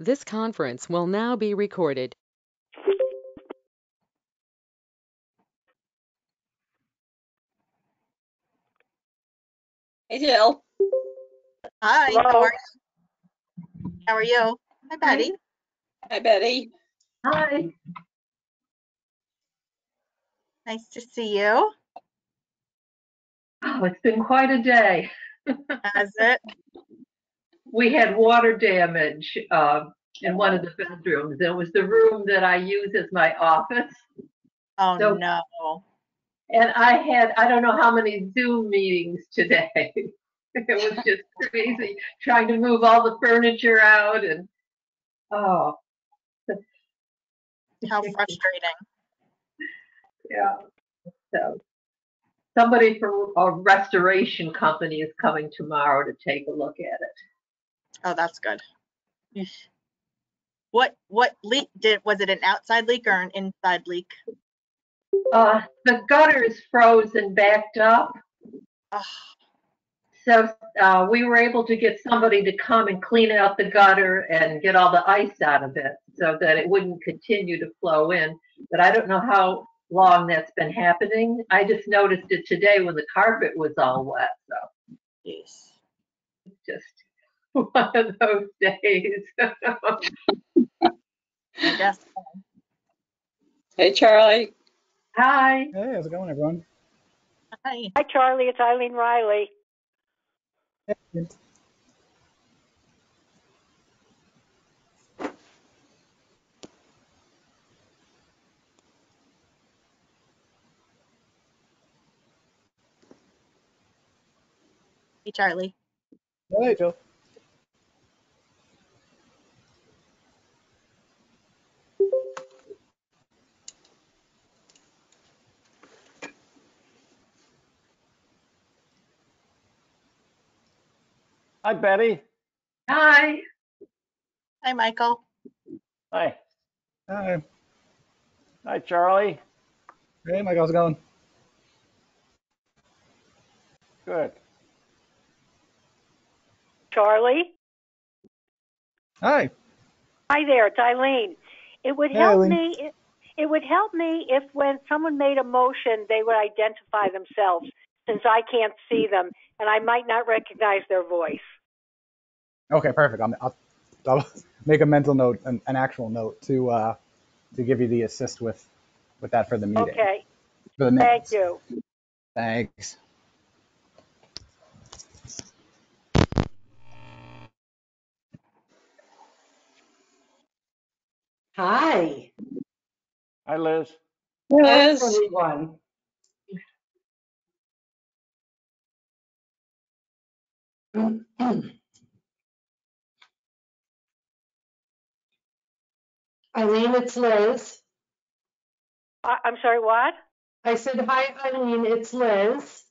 This conference will now be recorded. Hey, Jill. Hi, how Hello. are you? How are you? Hi, Betty. Hi, Betty. Hi. Nice to see you. Oh, it's been quite a day. Has it? We had water damage uh, in one of the bedrooms. It was the room that I use as my office. Oh, So- no. And I had, I don't know how many Zoom meetings today. It was just crazy trying to move all the furniture out and, oh. How frustrating. Yeah. So somebody from a restoration company is coming tomorrow to take a look at it. Oh, that's good. What, what leak did, was it an outside leak or an inside leak? Uh, the gutter is frozen backed up. Oh, So uh, we were able to get somebody to come and clean out the gutter and get all the ice out of it so that it wouldn't continue to flow in. But I don't know how long that's been happening. I just noticed it today when the carpet was all wet. So it's just one of those days. I guess. Hey, Charlie. Hi. Hey, how's it going, everyone? Hi. Hi, Charlie. It's Eileen Riley. Hey, Charlie. Hey, Joe. Hi, Betty. Hi. Hi, Michael. Hi. Hi. Hi, Charlie. Hey, Michael, how's it going? Good. Charlie? Hi. Hi there. It's Eileen. It would Hey, help Eileen. me. It, it would help me if when someone made a motion, they would identify themselves, since I can't see them and I might not recognize their voice. Okay, perfect. I'm, I'll, I'll make a mental note, an, an actual note to uh, to give you the assist with with that for the meeting. Okay. For the Thank minutes. you. Thanks. Hi. Hi, Liz. Liz. How's everyone? Eileen, it's Liz. I, I'm sorry. What? I said, hi, Eileen, it's Liz.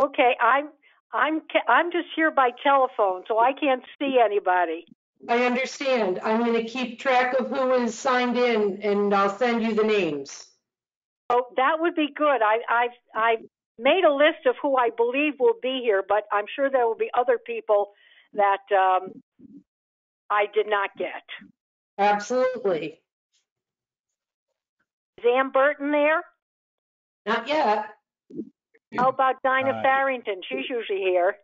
Okay. I'm. I'm. ca- I'm just here by telephone, so I can't see anybody. I understand. I'm going to keep track of who is signed in and I'll send you the names. Oh, that would be good. I, I've I've made a list of who I believe will be here, but I'm sure there will be other people that um, I did not get. Absolutely. Is Ann Burton there? Not yet. How about Dinah Uh, Farrington? She's usually here.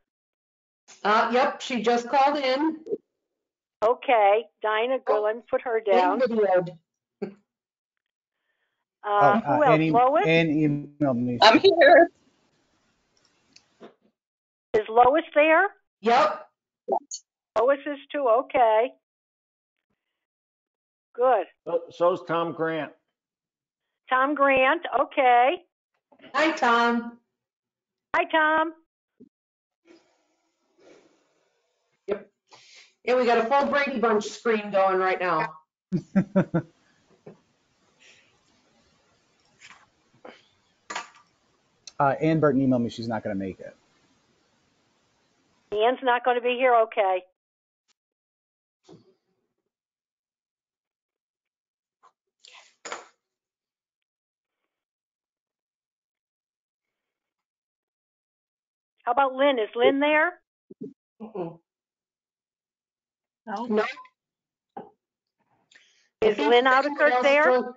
Uh, yep, she just called in. Okay, Dinah and put her down. And videoed. Uh, oh, who else? Annie, Lois? Anne emailed me. I'm here. Is Lois there? Yep, Lois is too. Okay. Good. So- So's Tom Grant. Tom Grant. Okay. hi, Tom. Hi, Tom. Yep. Yeah, we got a full Brady Bunch screen going right now. uh, Ann Burton emailed me she's not going to make it. Ann's not going to be here. Okay. How about Lynn? Is Lynn there? Mm-mm. No. Is I think Lynn if Audekirk anyone else there? join-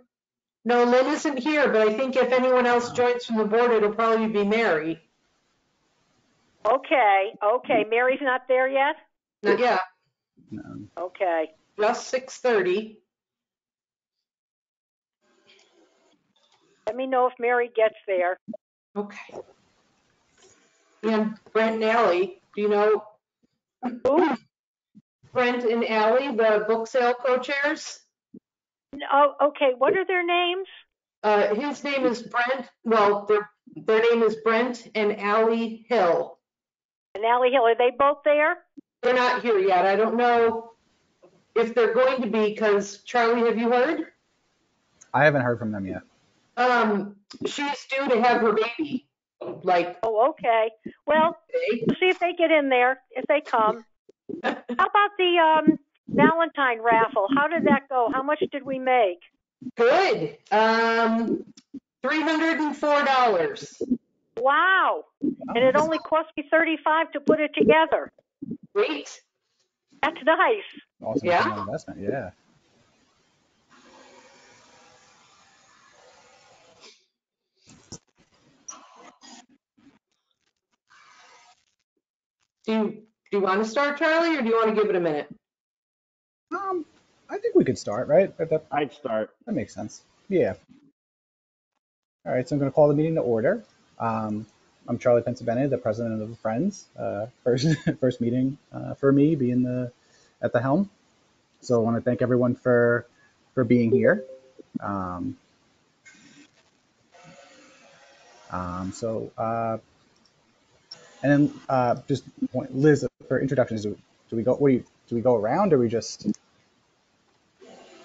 No, Lynn isn't here, but I think if anyone else joins from the board, it'll probably be Mary. Okay, okay. Mary's not there yet? Not yet, No. Okay. just 6:30. Let me know if Mary gets there. Okay. And Brent and Ally, do you know? Brent and Ally, the book sale co-chairs? Oh, okay. What are their names? Uh, his name is Brent, well, their, their name is Brent and Ally Hill. And Ally Hill, are they both there? They're not here yet. I don't know if they're going to be, because Charlie, have you heard? I haven't heard from them yet. Um, she's due to have her baby, like, Oh, okay. Well, today. we'll see if they get in there, if they come. How about the um, Valentine raffle? How did that go? How much did we make? Good. Um, three hundred and four dollars. Wow. And it only cost me 35 to put it together. Great. That's nice. Awesome Yeah? return on investment. Yeah. Do you, do you want to start, Charlie, or do you want to give it a minute? Um, I think we could start, right? That, that, I'd start. that makes sense. Yeah. All right, so I'm going to call the meeting to order. Um, I'm Charlie Pensabene, the president of the Friends. Uh, first, first meeting uh, for me being the at the helm. So I want to thank everyone for for being here. Um, um, so uh, and then uh, just point, Liz for introductions. Do, do we go? What do you? Do we go around, or we just?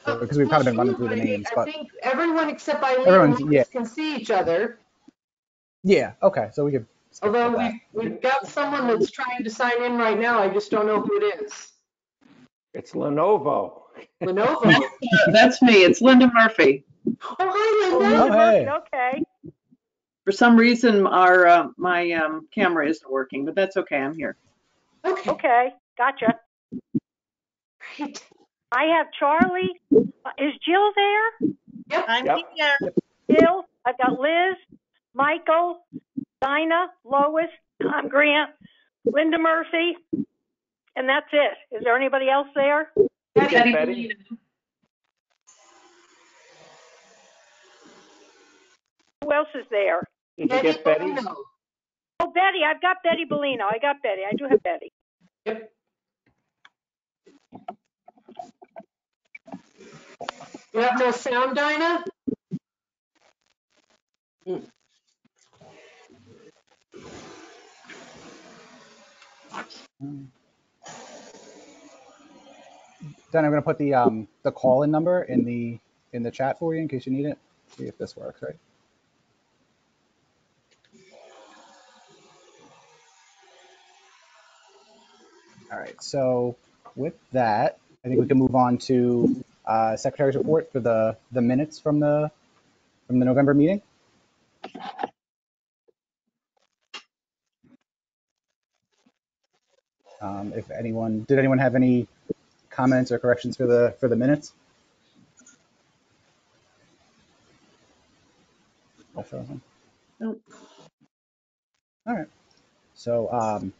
Because we've kind of been running through the names, I but think everyone except Eileen Everyone's- and yeah. Can see each other. yeah, okay. So we could. Although that. we've, we've got someone that's trying to sign in right now. I just don't know who it is. It's Lenovo. Lenovo. That's me. It's Linda Murphy. Oh, hi, Linda. Oh, hey. Okay. For some reason, our, uh, my, um, camera isn't working, but that's okay. I'm here. Okay, Okay. Gotcha. great. I have Charlie. Uh, Is Jill there? I'm Yep. here. Jill. I've got Liz, Michael, Dinah, Lois, Tom Grant, Linda Murphy, and that's it. Is there anybody else there? Betty Betty? Who else is there? Did you get Betty? Bellino. Oh, Betty. I've got Betty Bellino. I got Betty. I do have Betty. Yep. You have no sound, Dinah? Then I'm gonna put the um the call-in number in the in the chat for you in case you need it. See if this works, right? All right. So with that, I think we can move on to uh, secretary's report for the the minutes from the from the November meeting. Um, if anyone did anyone have any comments or corrections for the for the minutes? Nope. All right. So, um,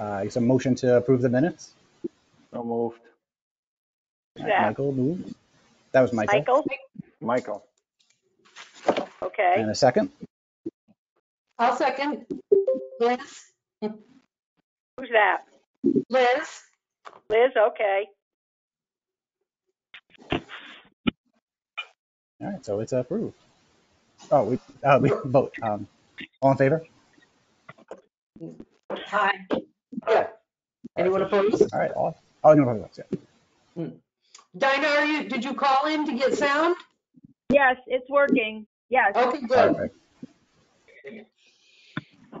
uh, it's a motion to approve the minutes. So moved. All right, Yeah. Michael moved. That was Michael. Michael? Michael. Okay. And a second. I'll second. Liz? Who's that? Liz? Liz? Okay. All right. So it's approved. Oh, we uh, we vote. Um, all in favor? Hi. Yeah. Anyone opposed? All right. All. Oh, no, no, no, yeah. Dinah, are you, did you call in to get sound? Yes, it's working. Yes. Okay, good. Perfect.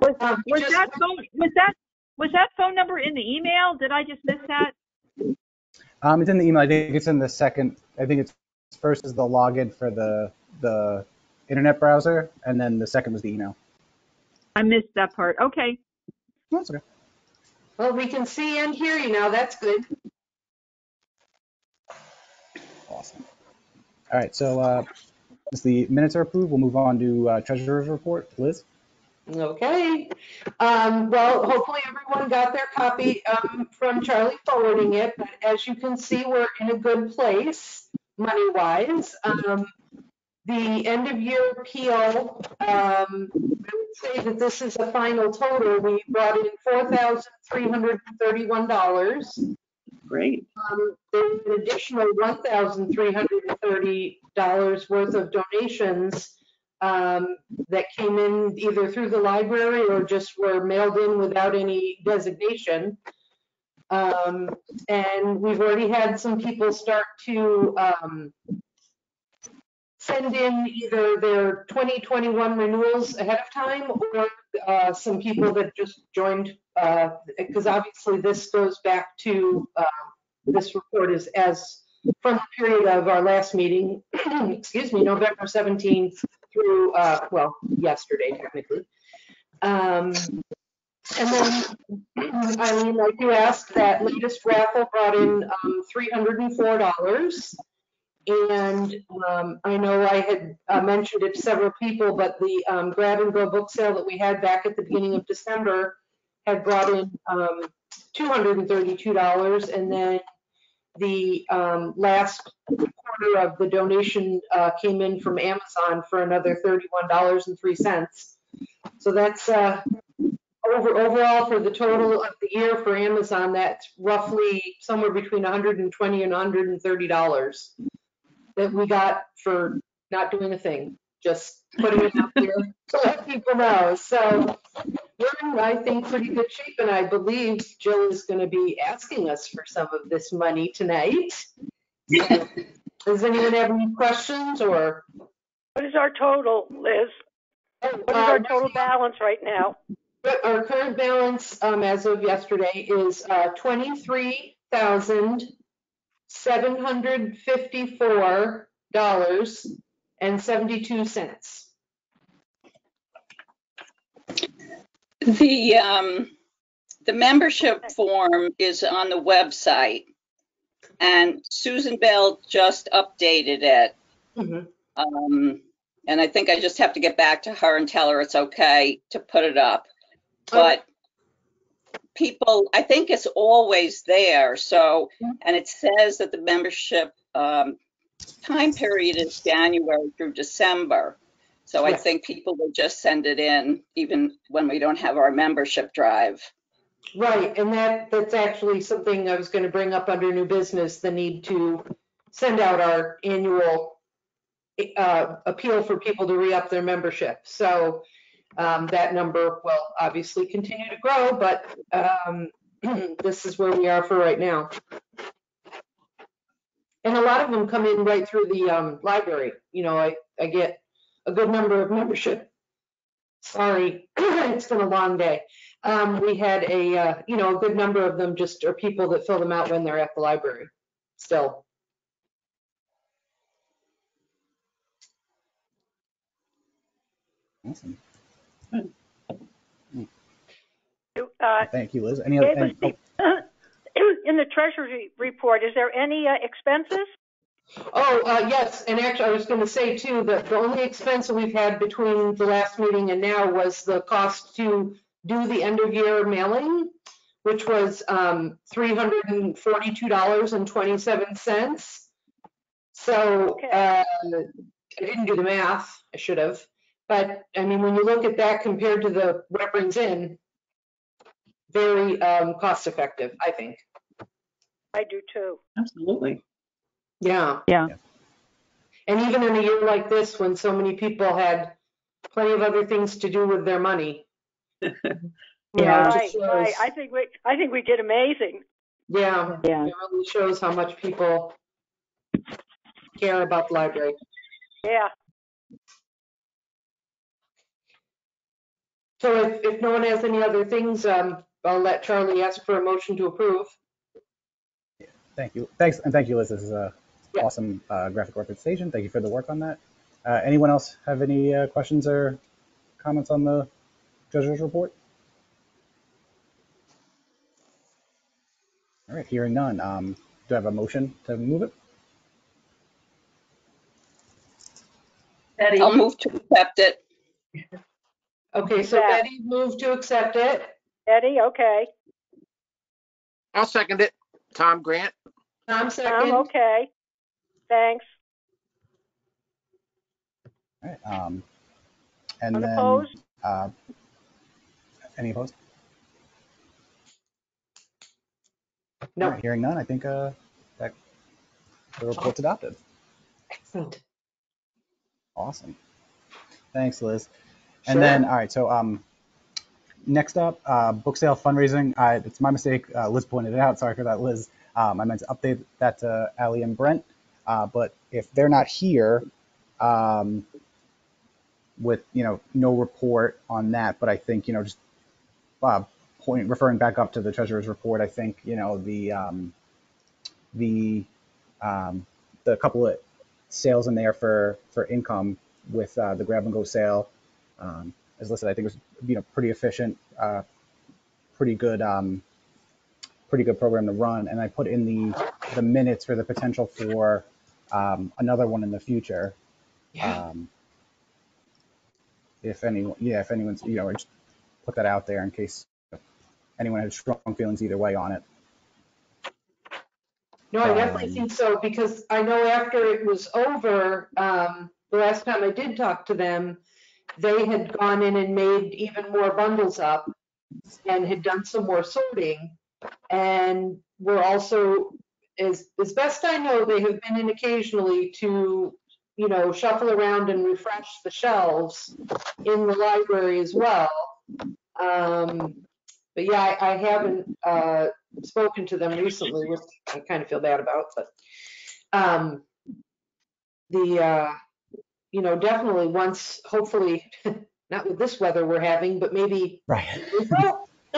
Was, Um, was just- that phone, was that, was that phone number in the email? Did I just miss that? Um, it's in the email. I think it's in the second. I think it's first is the login for the the internet browser, and then the second was the email. I missed that part. Okay. That's okay. Well, we can see and hear you now. That's good. Awesome. All right, so uh, as the minutes are approved, we'll move on to uh, treasurer's report. Liz? Okay. Um, well, hopefully everyone got their copy, um, from Charlie forwarding it, but as you can see, we're in a good place, money-wise. Um, the end of year PO um, say that this is a final total. We brought in four thousand three hundred and thirty-one dollars. Great. Um, there's an additional one thousand three hundred and thirty dollars worth of donations um, that came in either through the library or just were mailed in without any designation. Um, and we've already had some people start to, um, send in either their 2021 renewals ahead of time or, uh, some people that just joined, uh, because obviously this goes back to, uh, this report is as from the period of our last meeting, excuse me, November 17th through, uh, well, yesterday technically. Um, and then, Eileen, like you asked, that latest raffle brought in, um, $304. And, um, I know I had uh, mentioned it to several people, but the, um, grab and go book sale that we had back at the beginning of December had brought in, um, $232. And then the, um, last quarter of the donation uh, came in from Amazon for another $31.03. So that's uh, over overall for the total of the year for Amazon, that's roughly somewhere between 120 and 130 dollars that we got for not doing a thing, just putting it out there to let people know. So we're in, I think, pretty good shape, and I believe Jill is going to be asking us for some of this money tonight. So, Does anyone have any questions or? What is our total, Liz? What is Uh, our total balance right now? Our current balance, um, as of yesterday is, uh, twenty-three thousand, seven hundred fifty-four dollars and seventy-two cents. The, um, the membership form is on the website and Susan Bell just updated it. Mhm. Um, and I think I just have to get back to her and tell her it's okay to put it up. But people, I think it's always there, so, and it says that the membership, um, time period is January through December. So I think people will just send it in even when we don't have our membership drive. Right, and that, that's actually something I was gonna bring up under new business, the need to send out our annual uh, appeal for people to re-up their membership. So um, that number will obviously continue to grow, but um, this is where we are for right now. And a lot of them come in right through the um, library. You know, I, I get a good number of membership. Sorry, it's been a long day. Um, we had a, uh, you know, a good number of them just are people that fill them out when they're at the library still. Awesome. Uh, Thank you, Liz. Any other? it was any- oh, In the treasury report, is there any uh, expenses? Oh, uh, yes, and actually, I was gonna say too, that the only expense that we've had between the last meeting and now was the cost to do the end of year mailing, which was, um, three hundred and forty-two dollars and twenty-seven cents. So, Okay. uh, I didn't do the math, I should have, but, I mean, when you look at that compared to the, what it brings in, very, um, cost effective, I think, I do too. Absolutely. yeah. Yeah. And even in a year like this, when so many people had plenty of other things to do with their money. you know, it Yeah. Right, right. I think we, I think we did amazing. Yeah, Yeah. it really shows how much people care about the library. Yeah. So if, if no one has any other things, um, I'll let Charlie ask for a motion to approve. Thank you. Thanks, and thank you, Liz. This is a Yeah. awesome uh, graphic representation. Thank you for the work on that. Uh, anyone else have any uh, questions or comments on the treasurer's report? All right, hearing none. Um, do I have a motion to move it? Betty, I'll move to accept it. Okay, so Yeah. Betty moved to accept it. Eddie, okay. I'll second it. Tom Grant. Tom Tom, second. okay. Thanks. All right. Um, and then, Unopposed? uh, any opposed? No, right, hearing none, I think, uh, that the report's adopted. excellent. Awesome. Thanks, Liz. And then, all right, so um, next up, uh, book sale fundraising. I, it's my mistake. Uh, Liz pointed it out. Sorry for that, Liz. Um, I meant to update that to Ali and Brent. Uh, but if they're not here, um, with you know no report on that, but I think you know just uh, point referring back up to the treasurer's report. I think you know the um, the um, the couple of sales in there for for income with uh, the grab and go sale. Um, as listed, I think it was you know pretty efficient, uh, pretty good, um, pretty good program to run. And I put in the the minutes for the potential for um, another one in the future. Yeah. Um, if anyone, yeah, if anyone's, you know, I just put that out there in case anyone had strong feelings either way on it. No, I definitely Um, think so, because I know after it was over, um, the last time I did talk to them, they had gone in and made even more bundles up and had done some more sorting. And were also, as, as best I know, they have been in occasionally to, you know, shuffle around and refresh the shelves in the library as well. Um, but yeah, I, I haven't, uh, spoken to them recently, which I kind of feel bad about, but um, the, uh, you know, definitely once, hopefully, not with this weather we're having, but maybe Right. April,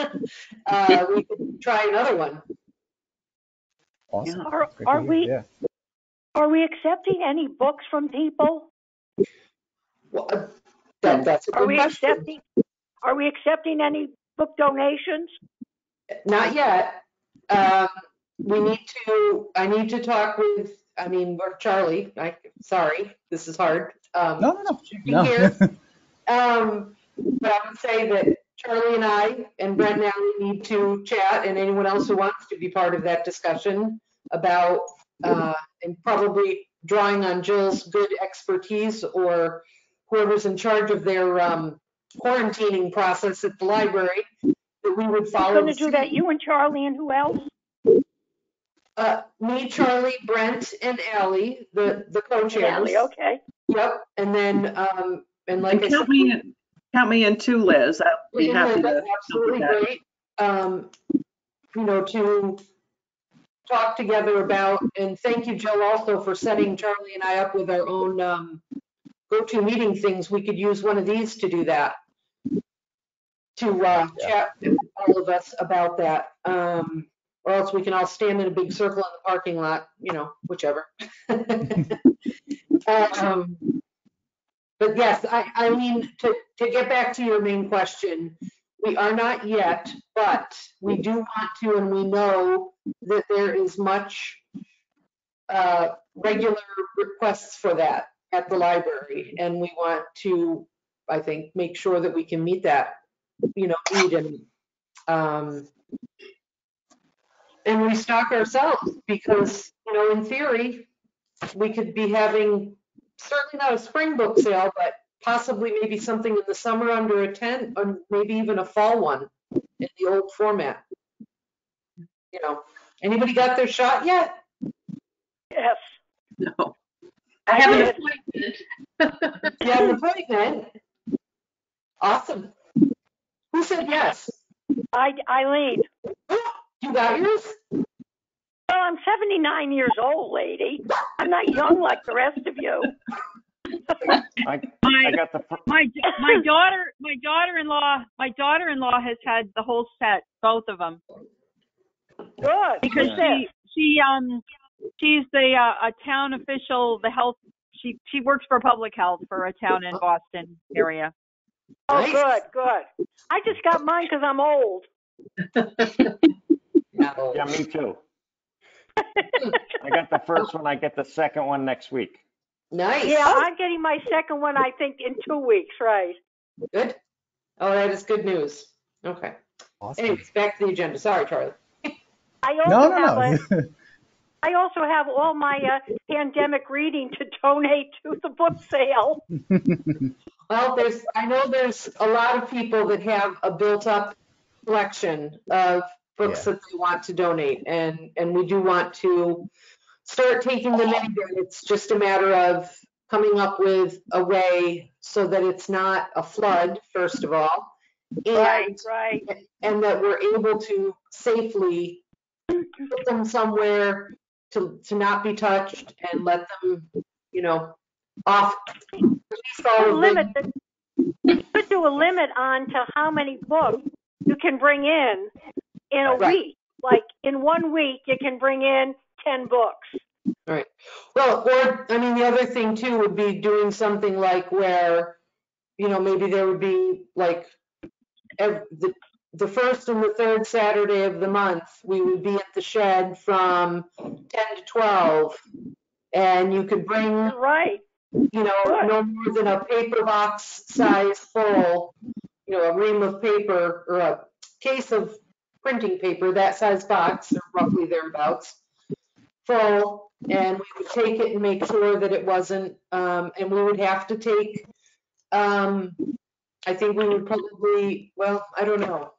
uh, we could try another one. Awesome. Are, are we, Yeah. are we accepting any books from people? Well, uh, that, that's a Are we question. accepting, are we accepting any book donations? Not yet. Um, we need to, I need to talk with, I mean, or Charlie, I, sorry, this is hard. Um, No, no, be no. here. No. Um, but I would say that Charlie and I and Brent and Ally need to chat and anyone else who wants to be part of that discussion about, uh, and probably drawing on Jill's good expertise or whoever's in charge of their, um, quarantining process at the library, that we would Who's follow. going to do that? You and Charlie and who else? Uh, me, Charlie, Brent, and Ally, the, the co-chairs. Ally, okay. Yep, and then, um, and like I And said. count me in, count me in too, Liz. I'll be Yeah, happy to that's help with Absolutely that. great. Um, you know, to talk together about, and thank you, Jill, also for setting Charlie and I up with our own, um, go-to meeting things. We could use one of these to do that. To, uh, chat with all of us about that. Um, or else we can all stand in a big circle in the parking lot, you know, whichever. Um, but yes, I, I mean, to, to get back to your main question, we are not yet, but we do want to, and we know that there is much uh, regular requests for that at the library, and we want to, I think, make sure that we can meet that, you know, need and, um, and restock ourselves, because, you know, in theory, we could be having, certainly not a spring book sale, but possibly maybe something in the summer under a tent, or maybe even a fall one in the old format. You know, anybody got their shot yet? Yes. No. I have an appointment. You have an appointment? Awesome. Who said yes? I, Eileen. You got yours? Well, I'm 79 years old, lady. I'm not young like the rest of you. I, I got the, fir- my, my daughter, my daughter-in-law, my daughter-in-law has had the whole set, both of them. Good. Because Who's she, she, um, she's the, uh, a town official, the health, she, she works for public health for a town in Boston area. Oh, good, good. I just got mine because I'm old. No. Yeah, me too. I got the first one, I get the second one next week. Nice. Yeah, I'm getting my second one, I think, in two weeks, right? Good. Oh, that is good news. Okay. Awesome. Anyways, back to the agenda. Sorry, Charlie. I No, also no, have no. a, I also have all my uh, pandemic reading to donate to the book sale. Well, there's, I know there's a lot of people that have a built-up collection of books Yeah. that they want to donate, and, and we do want to start taking them in again. It's just a matter of coming up with a way so that it's not a flood, first of all, Right, and, right. and that we're able to safely put them somewhere to, to not be touched and let them, you know, off. all Put a limit, them. you could do a limit on to how many books you can bring in in a Right. week. Like, in one week, you can bring in ten books. Right. Well, or, I mean, the other thing too would be doing something like where, you know, maybe there would be like, ev- the, the first and the third Saturday of the month, we would be at the shed from ten to twelve. And you could bring, Right, you know, no more than a paper box size full, you know, a ream of paper or a case of printing paper, that size box, or roughly thereabouts, full, and we would take it and make sure that it wasn't, um, and we would have to take, um, I think we would probably, well, I don't know.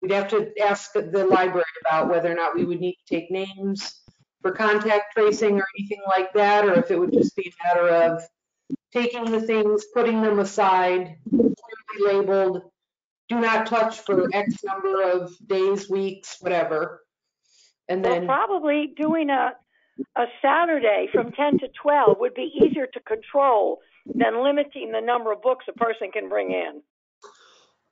We'd have to ask the library about whether or not we would need to take names for contact tracing or anything like that, or if it would just be a matter of taking the things, putting them aside, clearly labeled, do not touch for X number of days, weeks, whatever. And well, then, probably doing a, a Saturday from ten to twelve would be easier to control than limiting the number of books a person can bring in.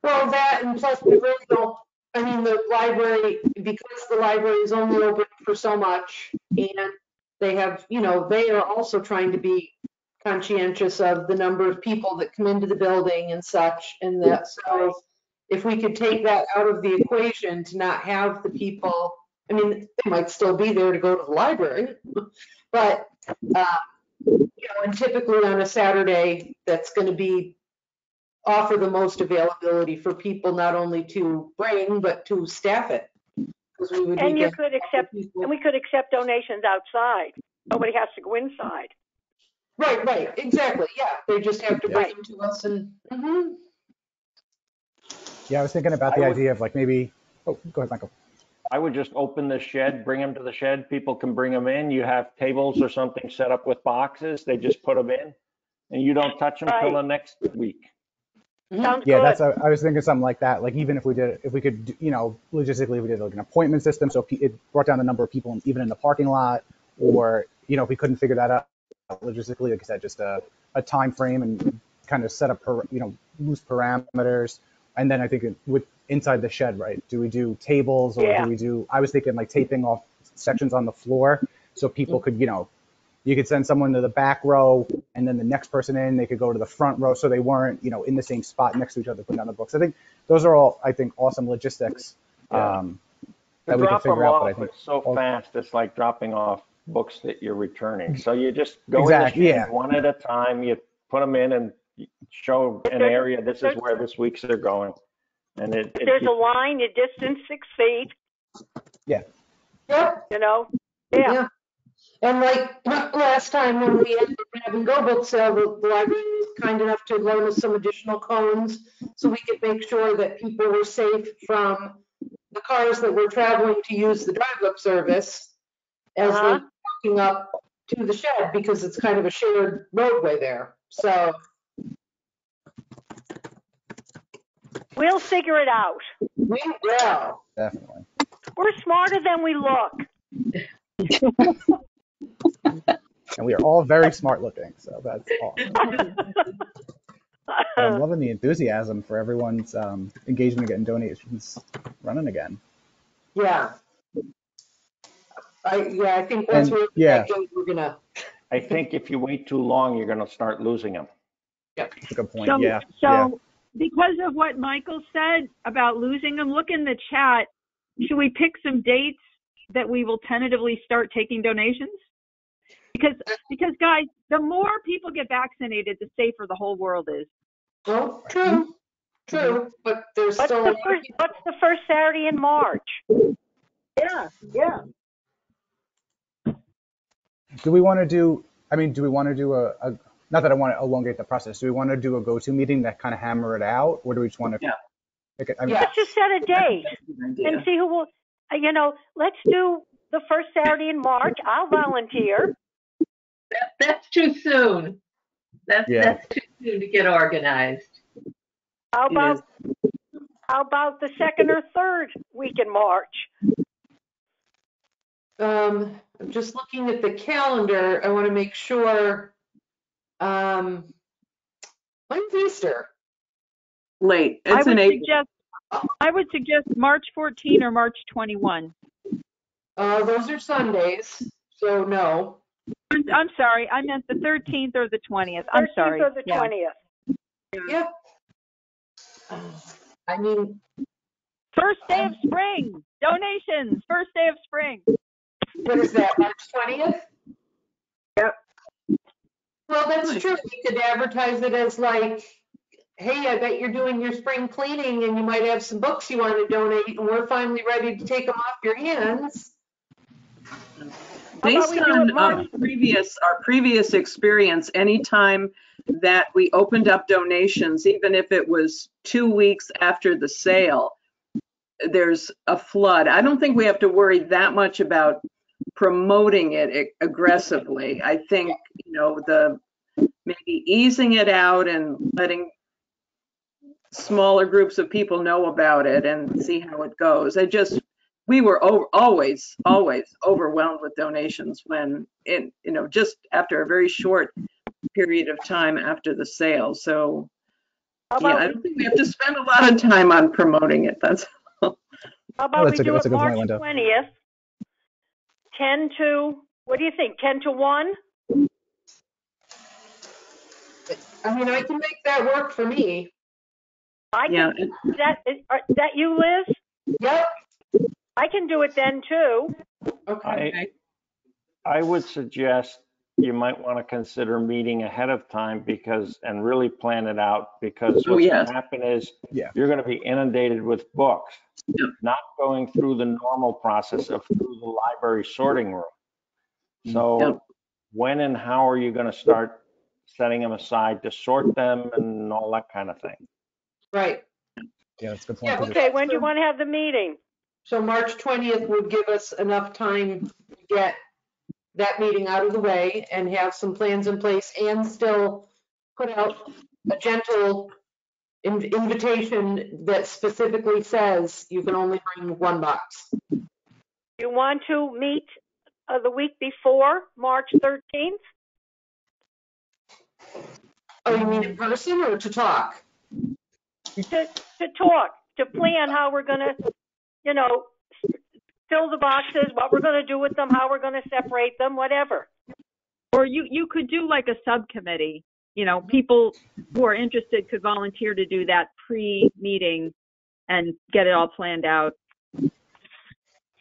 well, that and plus we really don't, I mean, the library, because the library is only open for so much and they have, you know, they are also trying to be conscientious of the number of people that come into the building and such and that, so if we could take that out of the equation to not have the people, I mean, they might still be there to go to the library, but, uh, you know, and typically on a Saturday, that's gonna be, offer the most availability for people not only to bring, but to staff it. 'Cause we would And need you to could have accept, people- and we could accept donations outside. Nobody has to go inside. Right, right, exactly, yeah, they just have to bring them to us and, mhm. Yeah, I was thinking about the I would- idea of like maybe, oh, go ahead, Michael. I would just open the shed, bring them to the shed. People can bring them in. You have tables or something set up with boxes. They just put them in. And you don't touch them till the next week. Mm-hmm. Sounds Yeah, good. that's, I was thinking something like that. Like even if we did, if we could, do- you know, logistically, if we did like an appointment system, so it brought down the number of people even in the parking lot, or, you know, if we couldn't figure that out logistically, like I said, just a, a time frame and kind of set up, per- you know, loose parameters. And then I think it- with inside the shed, right? Do we do tables or Yeah. do we do, I was thinking like taping off sections on the floor so people could, you know, you could send someone to the back row and then the next person in, they could go to the front row so they weren't, you know, in the same spot next to each other putting down the books. I think those are all, I think, awesome logistics Yeah. um, that we can figure out. But I think so all- fast, it's like dropping off books that you're returning. So you just go in the Exactly, yeah. one at a time, you put them in and show an There's- area, this is where this week's are going. And it, it there's a line, you distance six feet, Yeah. Yep, you know? Yeah, Yeah. And like last time when we ended up having Go Book Sale, the the library was kind enough to loan us some additional cones so we could make sure that people were safe from the cars that were traveling to use the drive-up service as Uh-huh. they're walking up to the shed because it's kind of a shared roadway there. So, we'll figure it out. we will. Definitely. We're smarter than we look. And we are all very smart looking, so that's awesome. I'm loving the enthusiasm for everyone's um, engagement in getting donations running again. Yeah. I, yeah, I think once And- we're, yeah. we're gonna, I think if you wait too long, you're gonna start losing them. That's a good point. So, yeah. yeah. So because of what Michael said about losing them, look in the chat. Should we pick some dates that we will tentatively start taking donations? Because, because guys, the more people get vaccinated, the safer the whole world is. Oh, true, mm-hmm. true, but there's What's still. the first, what's the first Saturday in March? Yeah, yeah. Do we want to do, I mean, do we want to do a, a, not that I want to elongate the process, do we want to do a go-to meeting that kind of hammer it out? Or do we just want to? Yeah. I mean, Yeah. Let's just set a date and see who will, uh, you know, let's do the first Saturday in March. I'll volunteer. That, that's too soon. That's, Yeah. that's too soon to get organized. How about, how about the second or third week in March? Um, I'm just looking at the calendar. I want to make sure. Um, when's Easter? Late. I It's in would April. suggest, I would suggest March 14 or March 21. Uh, those are Sundays, so no. I'm, I'm sorry, I meant the 13th or the 20th. I'm 13th sorry. or the Yeah. 20th? Yep. I mean, First day of spring, donations, first day of spring. what is that, March 20th? Well, that's true. You could advertise it as like, hey, I bet you're doing your spring cleaning and you might have some books you want to donate and we're finally ready to take them off your hands. Based we do it on um, previous, our previous experience, anytime that we opened up donations, even if it was two weeks after the sale, there's a flood. I don't think we have to worry that much about promoting it aggressively. I think, you know, the, maybe easing it out and letting smaller groups of people know about it and see how it goes. I just, we were over, always, always overwhelmed with donations when, in, you know, just after a very short period of time after the sale. So, How yeah, I don't think we have to spend a lot of time on promoting it. That's, how Oh, about we a do it a March Linda. 20th? 10 to, what do you think, 10 to 1? I mean, I can make that work for me. I yeah, can, is that, is are- uh, that you, Liz? Yep. I can do it then too. Okay. I, I would suggest you might want to consider meeting ahead of time because, and really plan it out because Oh, what's yes. going to happen is Yeah. you're going to be inundated with books, Yep. not going through the normal process of through the library sorting room. Yep. So when and how are you going to start setting them aside to sort them and all that kind of thing? Right. yeah, that's a good point. okay. Okay, when do you want to have the meeting? So March 20th would give us enough time to get that meeting out of the way and have some plans in place and still put out a gentle in- invitation that specifically says you can only bring one box. You want to meet uh, the week before, March 13th? Oh, you mean in person or to talk? To, to talk, to plan how we're gonna, you know, fill the boxes, what we're gonna do with them, how we're gonna separate them, whatever. Or you, you could do like a subcommittee, you know, people who are interested could volunteer to do that pre-meeting and get it all planned out.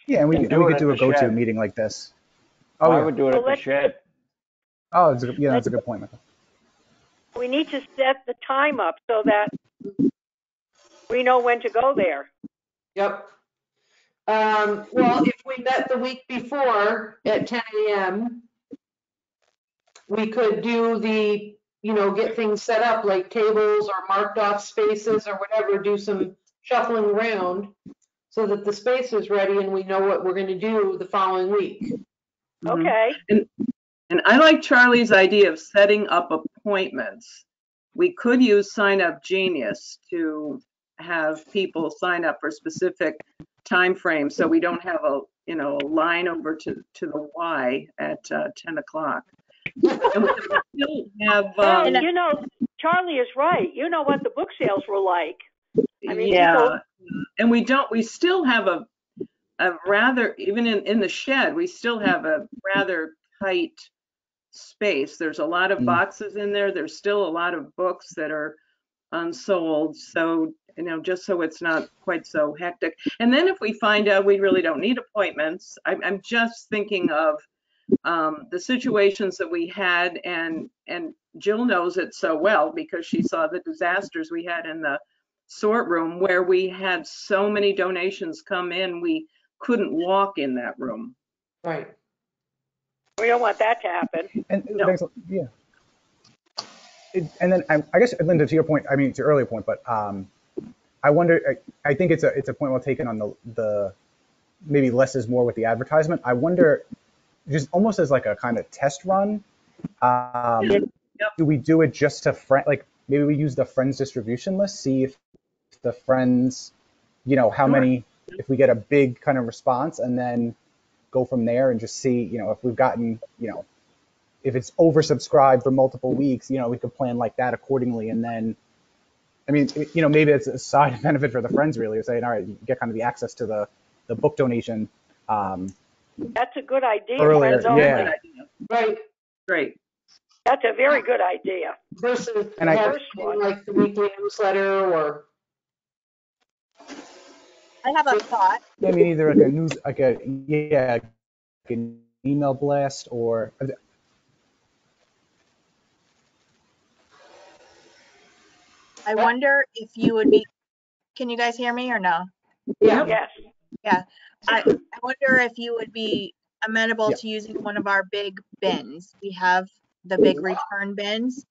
Yeah, and we, And and do we could do a go-to shed. meeting like this. Oh, oh I yeah. would do it Well, at the shed. Oh, that's a yeah, that's a good point, Michael. We need to set the time up so that we know when to go there. Yep. Um, well, if we met the week before at 10 AM, we could do the, you know, get things set up like tables or marked off spaces or whatever, do some shuffling around so that the space is ready and we know what we're gonna do the following week. Mhm. Okay, And I like Charlie's idea of setting up appointments. We could use Sign Up Genius to have people sign up for specific timeframes, so we don't have a, you know, a line over to, to the Y at uh, 10 o'clock. And we still have, um, and you know, Charlie is right. You know what the book sales were like. I mean, yeah, people- and we don't, we still have a, a rather, even in, in the shed, we still have a rather tight space. There's a lot of Mm. boxes in there. There's still a lot of books that are unsold. So you know, just so it's not quite so hectic. And then if we find out we really don't need appointments, I'm, I'm just thinking of um, the situations that we had and, and Jill knows it so well because she saw the disasters we had in the sort room where we had so many donations come in, we couldn't walk in that room. Right. We don't want that to happen. And No. thanks, yeah. It- And then I, I guess Linda, to your point, I mean to your earlier point, but um, I wonder. I, I think it's a it's a point well taken on the the maybe less is more with the advertisement. I wonder, just almost as like a kind of test run. Um, Yep. Do we do it just to friend? Like maybe we use the friends distribution list, see if the friends, you know, how Sure. many, if we get a big kind of response, and then go from there and just see, you know, if we've gotten, you know, if it's oversubscribed for multiple weeks, you know, we could plan like that accordingly. And then, I mean, you know, maybe it's a side benefit for the friends really, of saying, all right, you get kind of the access to the, the book donation. Um, That's a good idea. Earlier, friends only. yeah. Right. Great. That's a very good idea. Versus And I- having like the weekly newsletter or, I have a thought. I mean, either like a news, like a, yeah, like an email blast or, I wonder if you would be, can you guys hear me or no? yeah, Yes. Yeah. I, I wonder if you would be amenable Yeah. to using one of our big bins. We have the big return bins.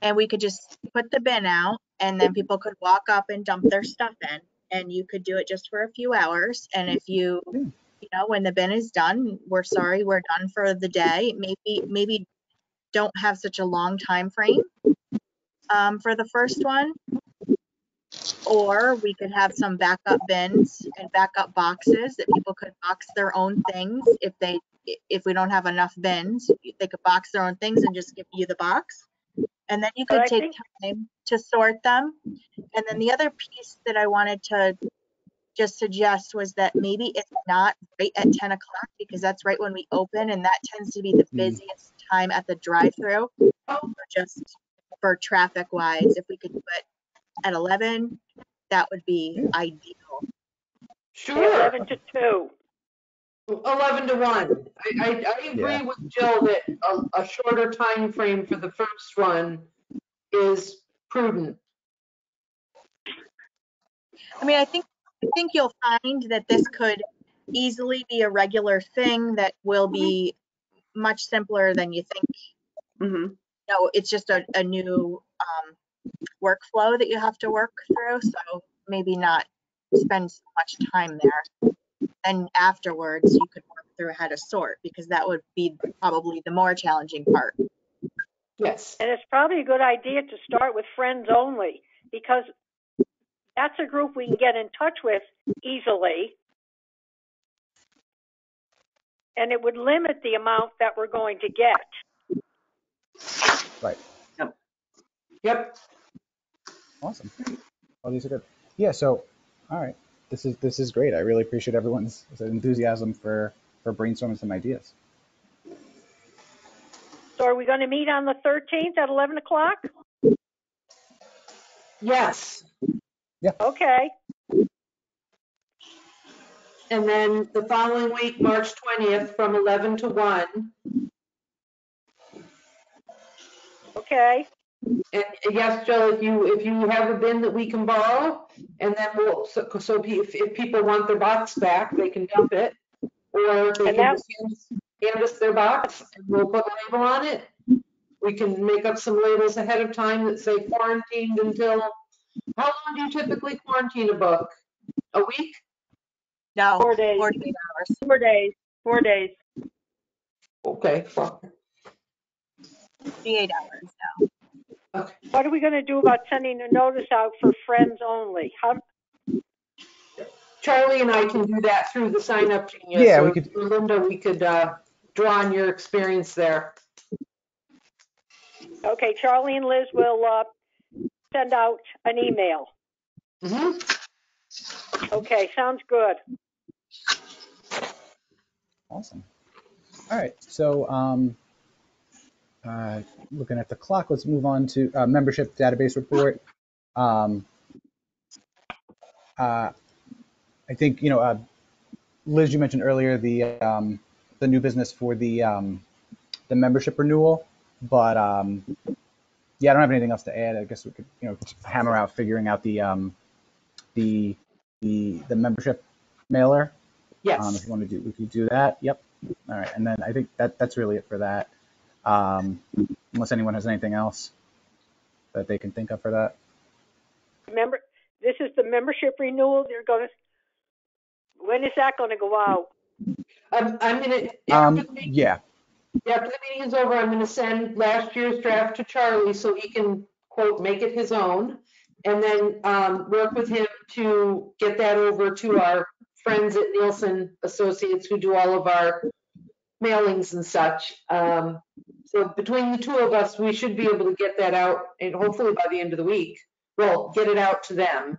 And we could just put the bin out and then people could walk up and dump their stuff in. And you could do it just for a few hours. And if you, you know, when the bin is done, we're sorry, we're done for the day. Maybe, maybe don't have such a long time frame um, for the first one. Or we could have some backup bins and backup boxes that people could box their own things if they, if we don't have enough bins, they could box their own things and just give you the box. And then you could I take think- time to sort them. And then the other piece that I wanted to just suggest was that maybe it's not right at 10 o'clock because that's right when we open and that tends to be the Mm. busiest time at the drive-through. So Just for traffic wise, if we could do it at 11, that would be ideal. sure. Eleven to two. 11 to 1. I, I, I agree Yeah. with Jill that a, a shorter time frame for the first run is prudent. I mean, I think, I think you'll find that this could easily be a regular thing that will be much simpler than you think. hmm No, it's just a, a new um, workflow that you have to work through. So maybe not spend so much time there. And afterwards, you could work through how to sort because that would be probably the more challenging part. Yes. And it's probably a good idea to start with friends only because that's a group we can get in touch with easily. And it would limit the amount that we're going to get. Yep. Yep. awesome. All these are good. Yeah. So, all right. This is, this is great. I really appreciate everyone's enthusiasm for, for brainstorming some ideas. So are we going to meet on the 13th at 11 o'clock? Yes. Yeah. Okay. And then the following week, March 20th, from 11 to 1. Okay. And yes, Jill, if you, if you have a bin that we can borrow, and then we'll, so, so pe- if, if people want their box back, they can dump it. Or they And can that- just hand us- hand us their box, and we'll put a label on it. We can make up some labels ahead of time that say quarantined until, how long do you typically quarantine a book? A week? No, Four days. 48 hours. Four days, four days. Okay, well, 48 hours now. okay. What are we going to do about sending a notice out for friends only? How, Charlie and I can do that through the sign up genius. Yeah, we could- Linda, we could, uh, draw on your experience there. okay, Charlie and Liz will uh, send out an email. Mhm. Okay, sounds good. Awesome. All right. So, um, uh, looking at the clock, let's move on to uh, membership database report. Um, uh, I think, you know, uh, Liz, you mentioned earlier the, um, the new business for the, um, the membership renewal, but, um, yeah, I don't have anything else to add. I guess we could, you know, hammer out figuring out the, um, the, the, the membership mailer. Um, Yes. if you want to do, we could do that. Yep. All right. And then I think that, that's really it for that. Um, unless anyone has anything else that they can think of for that. Remember, this is the membership renewal. They're going to, when is that going to go out? I'm, I'm gonna, Um, after the meeting- yeah. after the meeting is over, I'm gonna send last year's draft to Charlie so he can quote, make it his own. And then, um, work with him to get that over to our friends at Nielsen Associates who do all of our mailings and such. Um, so between the two of us, we should be able to get that out and hopefully by the end of the week, well, get it out to them.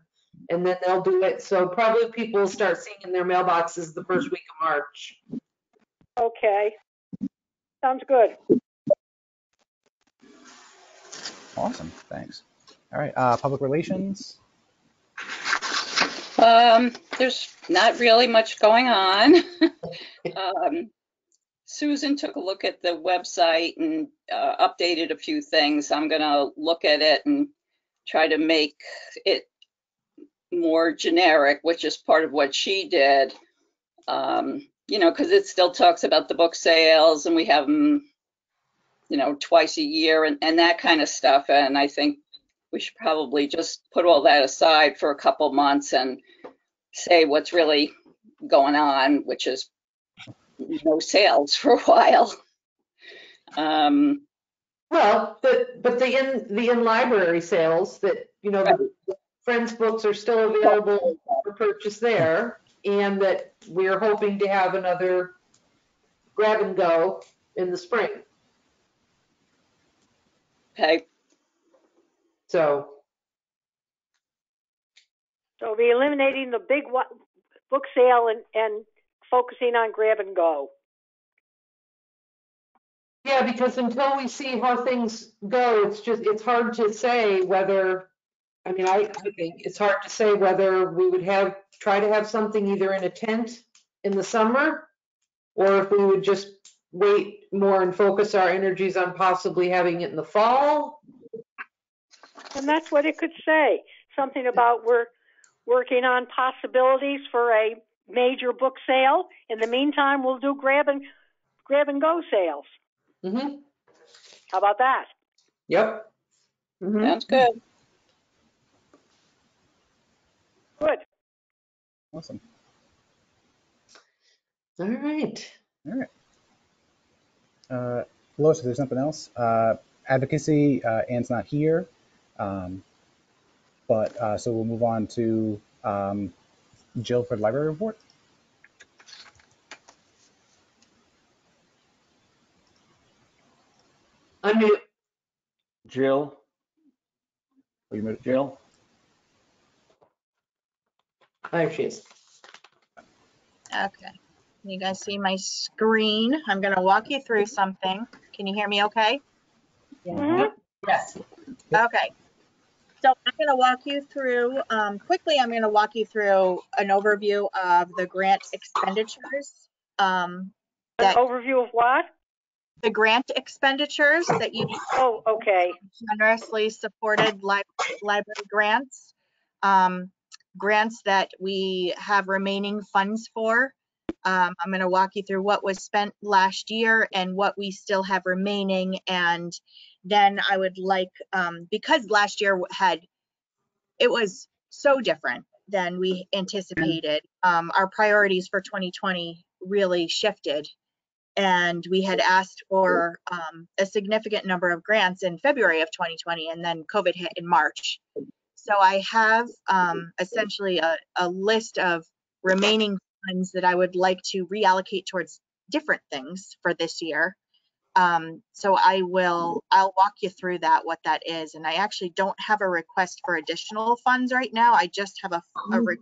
And then they'll do it. So probably people will start seeing in their mailboxes the first week of March. Okay. Sounds good. Awesome. Thanks. All right. Uh, public relations. Um, there's not really much going on. Um, Susan took a look at the website and uh, updated a few things. I'm gonna look at it and try to make it more generic, which is part of what she did. Um, you know, because it still talks about the book sales and we have them, you know, twice a year and, and that kind of stuff. And I think we should probably just put all that aside for a couple months and say what's really going on, which is no sales for a while. Um, Well, but, but the in, the in-library sales that, you know, the Friends books are still available for purchase there. And that we're hoping to have another grab and go in the spring. okay, So, So we're eliminating the big wa- book sale and, and focusing on grab and go. yeah, because until we see how things go, it's just, it's hard to say whether, I mean, I, I think it's hard to say whether we would have, try to have something either in a tent in the summer, or if we would just wait more and focus our energies on possibly having it in the fall. And that's what it could say. Something about we're working on possibilities for a major book sale. In the meantime, we'll do grab and grab and go sales. Mm-hmm, How about that? yep. Mhm. sounds good. Good. Awesome. All right. All right. Uh, Lois, if there's something else, uh, advocacy, uh, Anne's not here. Um, but, uh, so we'll move on to, um, Jill for the library report. Unmute. Jill, Oh, you moved- Jill? There she is. Okay. Can you guys see my screen? I'm going to walk you through something. Can you hear me okay? Mhm. Yes. Okay. So I'm going to walk you through, um, quickly, I'm going to walk you through an overview of the grant expenditures. Um, An that, overview of what? the grant expenditures that you Oh, okay. generously supported li- library grants. Um, grants that we have remaining funds for. Um, I'm going to walk you through what was spent last year and what we still have remaining. And then I would like, um, because last year had, it was so different than we anticipated. Um, our priorities for 2020 really shifted. And we had asked for um, a significant number of grants in February of 2020, and then COVID hit in March. So I have um, essentially a, a list of remaining funds that I would like to reallocate towards different things for this year. Um, so I will, I'll walk you through that, what that is. And I actually don't have a request for additional funds right now. I just have a, a, re-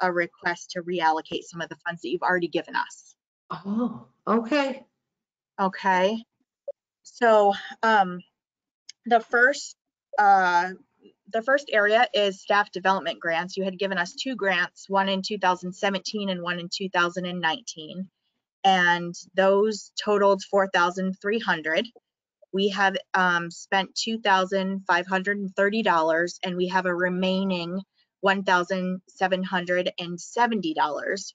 a request to reallocate some of the funds that you've already given us. Oh, okay. Okay. So, um, the first, uh, the first area is staff development grants. You had given us two grants, one in 2017 and one in 2019. And those totaled 4,300. We have um, spent $2,530 and we have a remaining $1,770.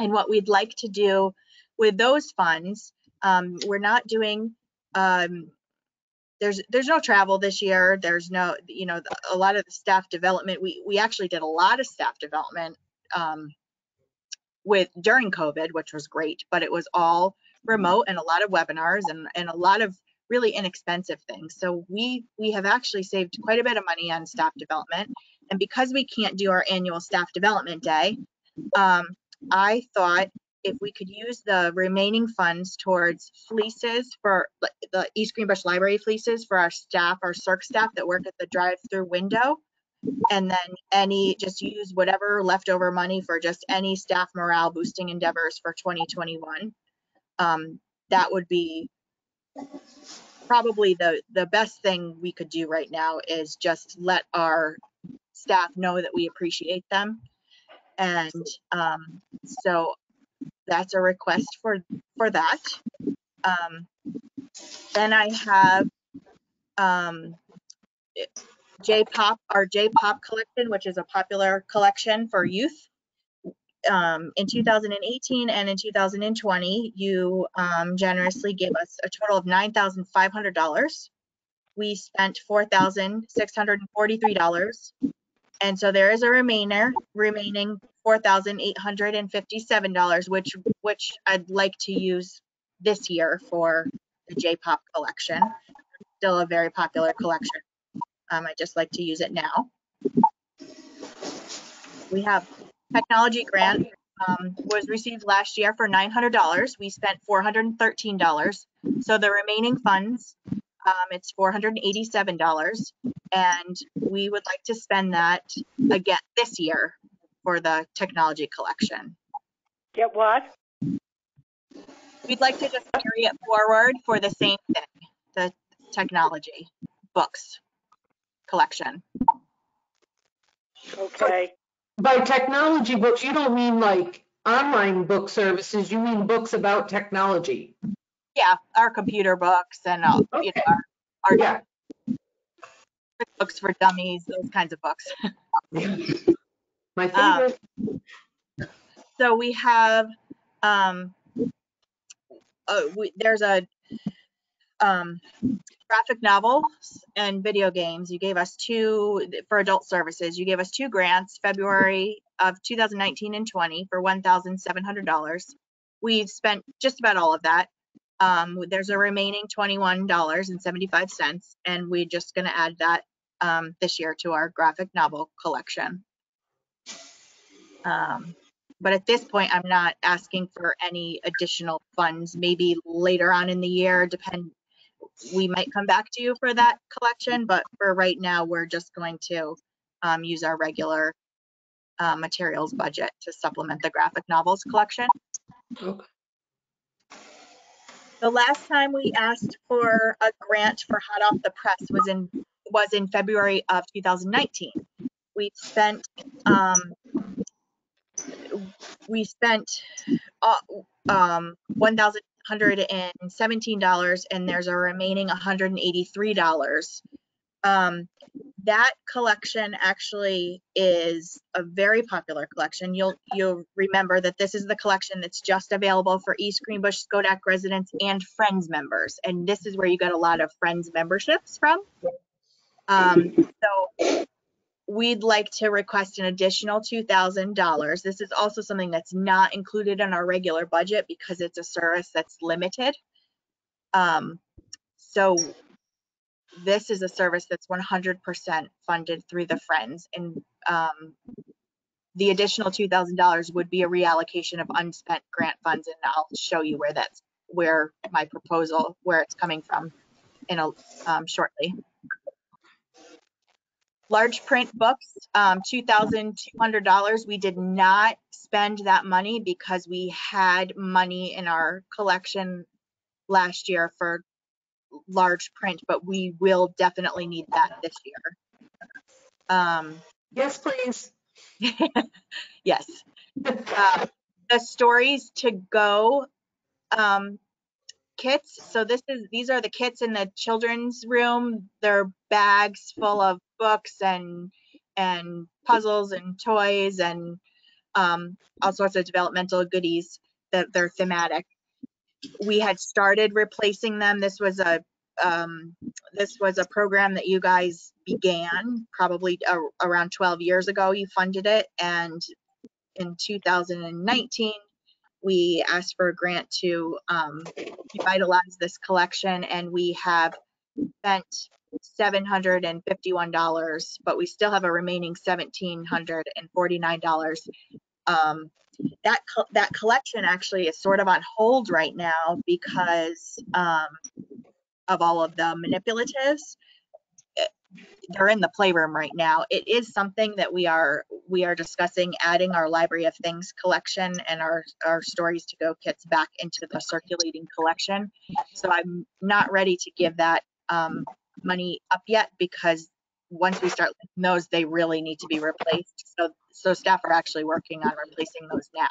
And what we'd like to do with those funds, um, we're not doing, um, there's there's no travel this year. There's no, you know, a lot of the staff development. We we actually did a lot of staff development um, with during COVID, which was great, but it was all remote and a lot of webinars and and a lot of really inexpensive things. So we we have actually saved quite a bit of money on staff development. And because we can't do our annual staff development day, um, I thought if we could use the remaining funds towards fleeces for the East Greenbush Library fleeces for our staff, our circ staff that work at the drive-through window, and then any just use whatever leftover money for just any staff morale boosting endeavors for 2021. Um, that would be probably the the best thing we could do right now is just let our staff know that we appreciate them and um, so that's a request for for that. Um, then I have um, J-pop, our J-pop collection, which is a popular collection for youth. Um, in 2018 and in 2020, you um, generously gave us a total of $9,500. We spent $4,643 and so there is a remainder remaining four thousand eight hundred and fifty-seven dollars, which which I'd like to use this year for the J-pop collection. Still a very popular collection. Um, I just like to use it now. We have technology grant um, was received last year for $900. We spent $413. So the remaining funds um, it's $487, and we would like to spend that again this year for the technology collection. Get what? We'd like to just carry it forward for the same thing, the technology books collection. Okay. By technology books, you don't mean like online book services, you mean books about technology. Yeah, our computer books and uh, you know, our, our Yeah. books for dummies, those kinds of books. My Um, favorite. So we have, um, uh, we, there's a, um, graphic novels and video games. You gave us two for adult services. You gave us two grants, February of 2019 and 20 for $1,700. We've spent just about all of that. Um, there's a remaining $21.75 and we're just gonna add that, um, this year to our graphic novel collection. Um, but at this point, I'm not asking for any additional funds. Maybe later on in the year, depend, we might come back to you for that collection, but for right now, we're just going to um, use our regular uh, materials budget to supplement the graphic novels collection. Okay. The last time we asked for a grant for Hot Off the Press was in was in February of 2019. We spent um, we spent uh, um, $1,117 and there's a remaining $183. Um, that collection actually is a very popular collection. You'll you'll remember that this is the collection that's just available for East Greenbush Schodack residents and Friends members, and this is where you get a lot of Friends memberships from. Um, so we'd like to request an additional $2,000. This is also something that's not included in our regular budget because it's a service that's limited. Um, so this is a service that's 100% funded through the Friends and um, the additional $2,000 would be a reallocation of unspent grant funds and I'll show you where that's, where my proposal, where it's coming from in a, um, shortly large print books, um, $2,200. We did not spend that money because we had money in our collection last year for large print, but we will definitely need that this year. Um, Yes, please. yes. Uh, the stories to go um, kits. So this is these are the kits in the children's room. They're bags full of books and and puzzles and toys and um, all sorts of developmental goodies that they're thematic. We had started replacing them. This was a um, this was a program that you guys began probably a, around 12 years ago. You funded it, and in 2019 we asked for a grant to um, revitalize this collection, and we have spent $751, but we still have a remaining $1,749. Um, that co- that collection actually is sort of on hold right now because um, of all of the manipulatives. It- They're in the playroom right now. It is something that we are we are discussing adding our library of things collection and our our stories to go kits back into the circulating collection. So I'm not ready to give that um, money up yet because once we start those, they really need to be replaced. So so staff are actually working on replacing those now.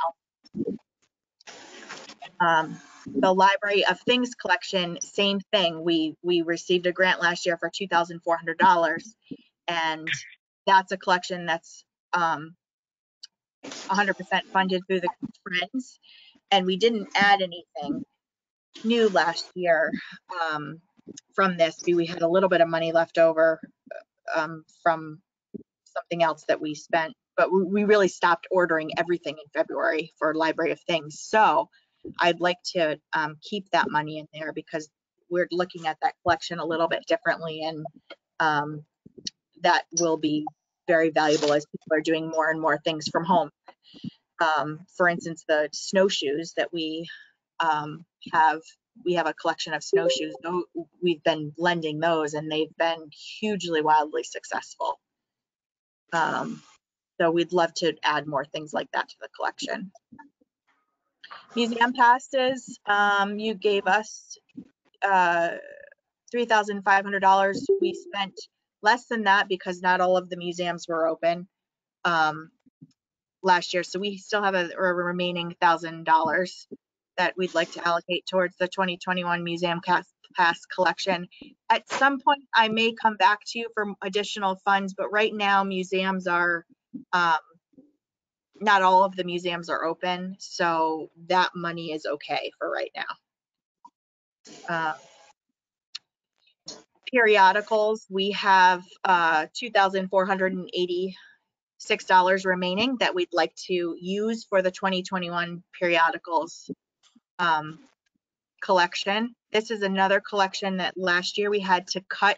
Um, the Library of Things collection, same thing. We we received a grant last year for two thousand four hundred dollars, and that's a collection that's um, 100% funded through the Friends, and we didn't add anything new last year um, from this. We had a little bit of money left over um, from something else that we spent, but we, really stopped ordering everything in February for Library of Things. So I'd like to um, keep that money in there because we're looking at that collection a little bit differently and um, that will be very valuable as people are doing more and more things from home. Um, for instance, the snowshoes that we um, have, we have a collection of snowshoes. We've been lending those and they've been hugely wildly successful. Um, so we'd love to add more things like that to the collection. Museum passes, um, you gave us, uh, three thousand five hundred dollars. We spent less than that because not all of the museums were open, um, last year. So we still have a, a remaining thousand dollars that we'd like to allocate towards the twenty twenty-one museum pass, pass collection. At some point, I may come back to you for additional funds, but right now museums are, um, not all of the museums are open, so that money is okay for right now. Uh, Periodicals, we have uh, $2,486 remaining that we'd like to use for the 2021 periodicals um, collection. This is another collection that last year we had to cut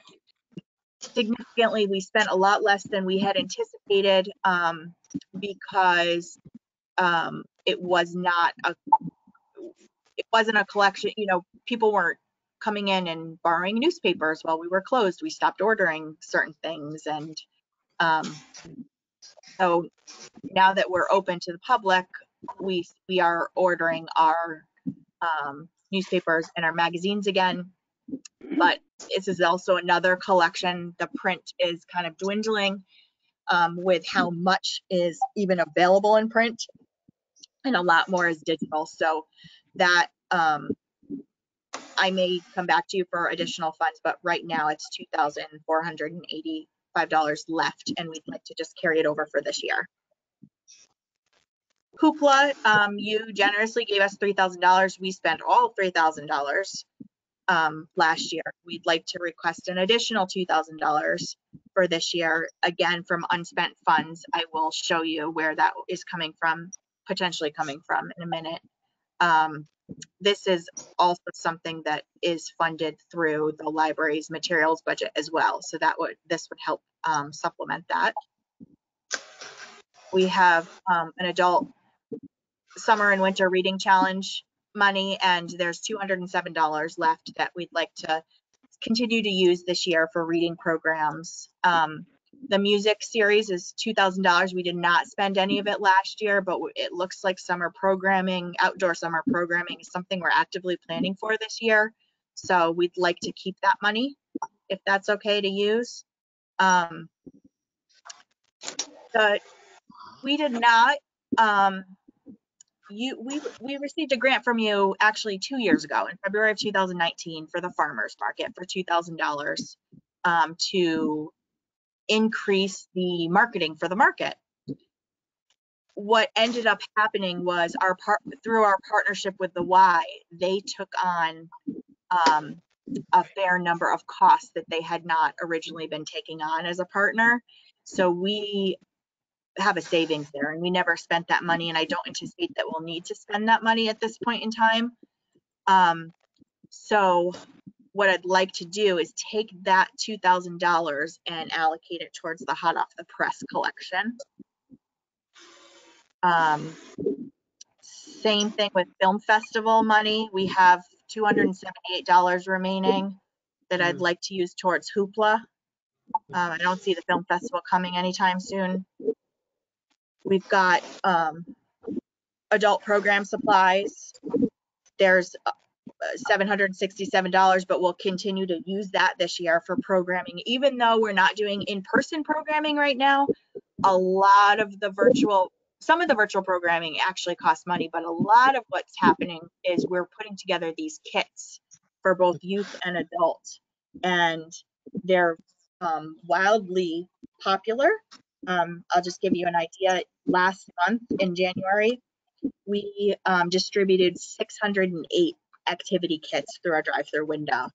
significantly. We spent a lot less than we had anticipated um, because um, it was not a, it wasn't a collection, you know, people weren't coming in and borrowing newspapers while we were closed. We stopped ordering certain things and um, so now that we're open to the public, we we are ordering our um, newspapers and our magazines again. But this is also another collection. The print is kind of dwindling um, with how much is even available in print, and a lot more is digital. So that um, I may come back to you for additional funds, but right now it's two thousand four hundred and eighty-five dollars left, and we'd like to just carry it over for this year. Hoopla, um, you generously gave us three thousand dollars. We spent all three thousand dollars um, last year. We'd like to request an additional two thousand dollars for this year, again from unspent funds. I will show you where that is coming from, potentially coming from in a minute. Um, this is also something that is funded through the library's materials budget as well. So that would, this would help um, supplement that. We have um, an adult summer and winter reading challenge money and there's $207 left that we'd like to continue to use this year for reading programs. Um, the music series is $2,000. We did not spend any of it last year, but it looks like summer programming, outdoor summer programming is something we're actively planning for this year. So we'd like to keep that money if that's okay to use. Um, the, we did not, um, you, we, we received a grant from you actually two years ago in February of 2019 for the farmer's market for $2,000 um, to increase the marketing for the market. What ended up happening was our part, through our partnership with the Y, they took on um, a fair number of costs that they had not originally been taking on as a partner. So we have a savings there and we never spent that money and I don't anticipate that we'll need to spend that money at this point in time. Um, so what I'd like to do is take that two thousand dollars and allocate it towards the hot off the press collection. Um, same thing with film festival money. We have two hundred and seventy-eight dollars remaining that I'd like to use towards Hoopla. Um, I don't see the film festival coming anytime soon. We've got, um, adult program supplies. There's uh, seven hundred and sixty-seven dollars, but we'll continue to use that this year for programming. Even though we're not doing in-person programming right now, a lot of the virtual, some of the virtual programming actually costs money, but a lot of what's happening is we're putting together these kits for both youth and adults. And they're um, wildly popular. Um, I'll just give you an idea. Last month in January, we um, distributed 608 activity kits through our drive-through window.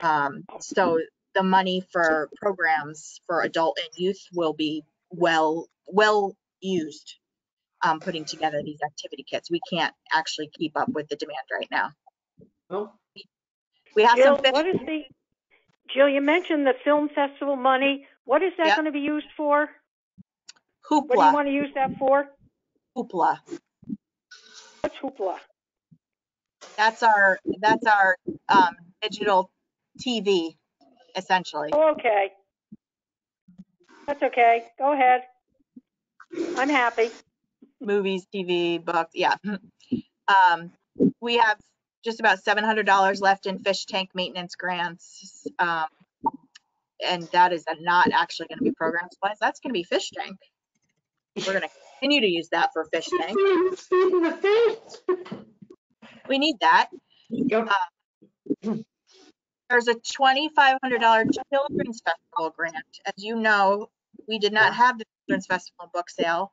Um, so the money for programs for adult and youth will be well, well used um, putting together these activity kits. We can't actually keep up with the demand right now. Well, We have Jill, some. what is the, Jill, you mentioned the film festival money. What is that Yep. going to be used for? Hoopla. What do you Hoopla, want to use that for? hoopla. What's hoopla? That's our, that's our um, digital TV, essentially. Oh, okay. That's okay. Go ahead. I'm happy. movies, TV, books, yeah. Um, we have just about seven hundred dollars left in fish tank maintenance grants. Um, and that is not actually gonna be program supplies, that's gonna be fish tank. We're gonna continue to use that for fish tank. Speaking of fish. We need that. Yep. There's a twenty-five hundred dollar children's festival grant. As you know, we did not have the children's festival book sale.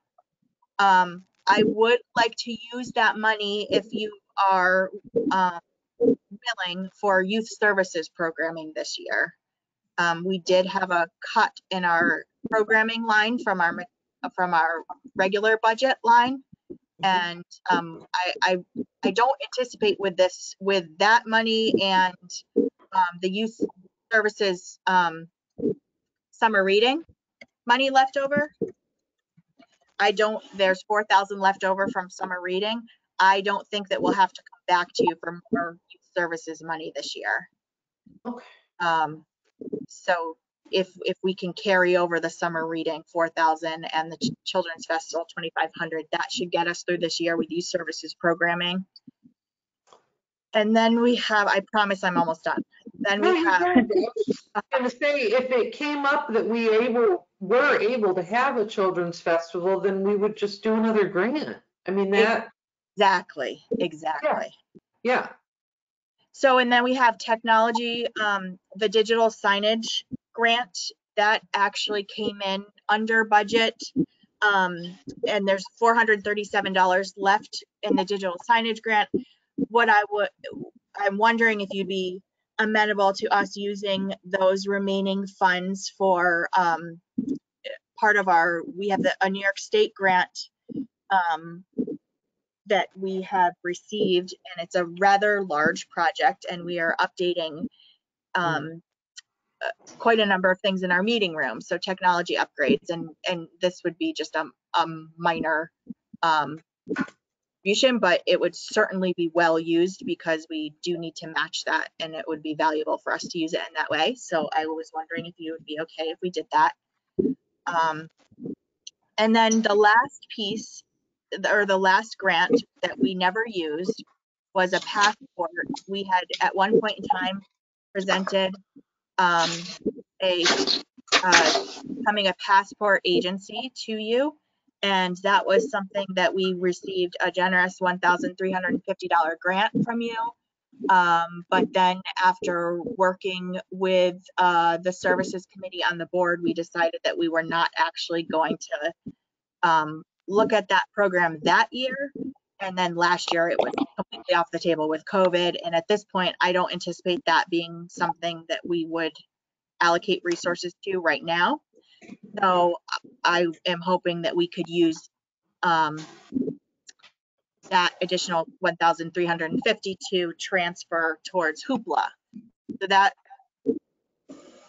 Um, I would like to use that money if you are, um, willing for youth services programming this year. Um, we did have a cut in our programming line from our, from our regular budget line. And, um, I, I, I don't anticipate with this, with that money and, um, the youth services, um, summer reading money left over. I don't, there's four thousand left over from summer reading. I don't think that we'll have to come back to you for more youth services money this year. Okay. Um, so if, if we can carry over the summer reading, four thousand and the Ch- Children's Festival, twenty-five hundred, that should get us through this year with youth services programming. And then we have, I promise I'm almost done. Then we have. I was gonna say, if it came up that we able, were able to have a children's festival, then we would just do another grant. I mean, that, exactly, exactly. yeah. So, and then we have technology, um, the digital signage grant that actually came in under budget. Um, and there's four hundred thirty-seven dollars left in the digital signage grant. What I would, I'm wondering if you'd be amenable to us using those remaining funds for, um, part of our, we have the, a New York State grant, um, that we have received, and it's a rather large project, and we are updating um, uh, quite a number of things in our meeting room, so technology upgrades, and, and this would be just a, a minor um, contribution, but it would certainly be well used because we do need to match that, and it would be valuable for us to use it in that way. So I was wondering if you would be okay if we did that. Um, and then the last piece or the last grant that we never used was a passport. We had at one point in time presented um, a uh, becoming a passport agency to you. And that was something that we received a generous $1,350 grant from you. Um, but then after working with uh, the services committee on the board, we decided that we were not actually going to um, look at that program that year. And then last year it was completely off the table with COVID. And at this point, I don't anticipate that being something that we would allocate resources to right now. So I am hoping that we could use um, that additional 1,350 to transfer towards Hoopla. So that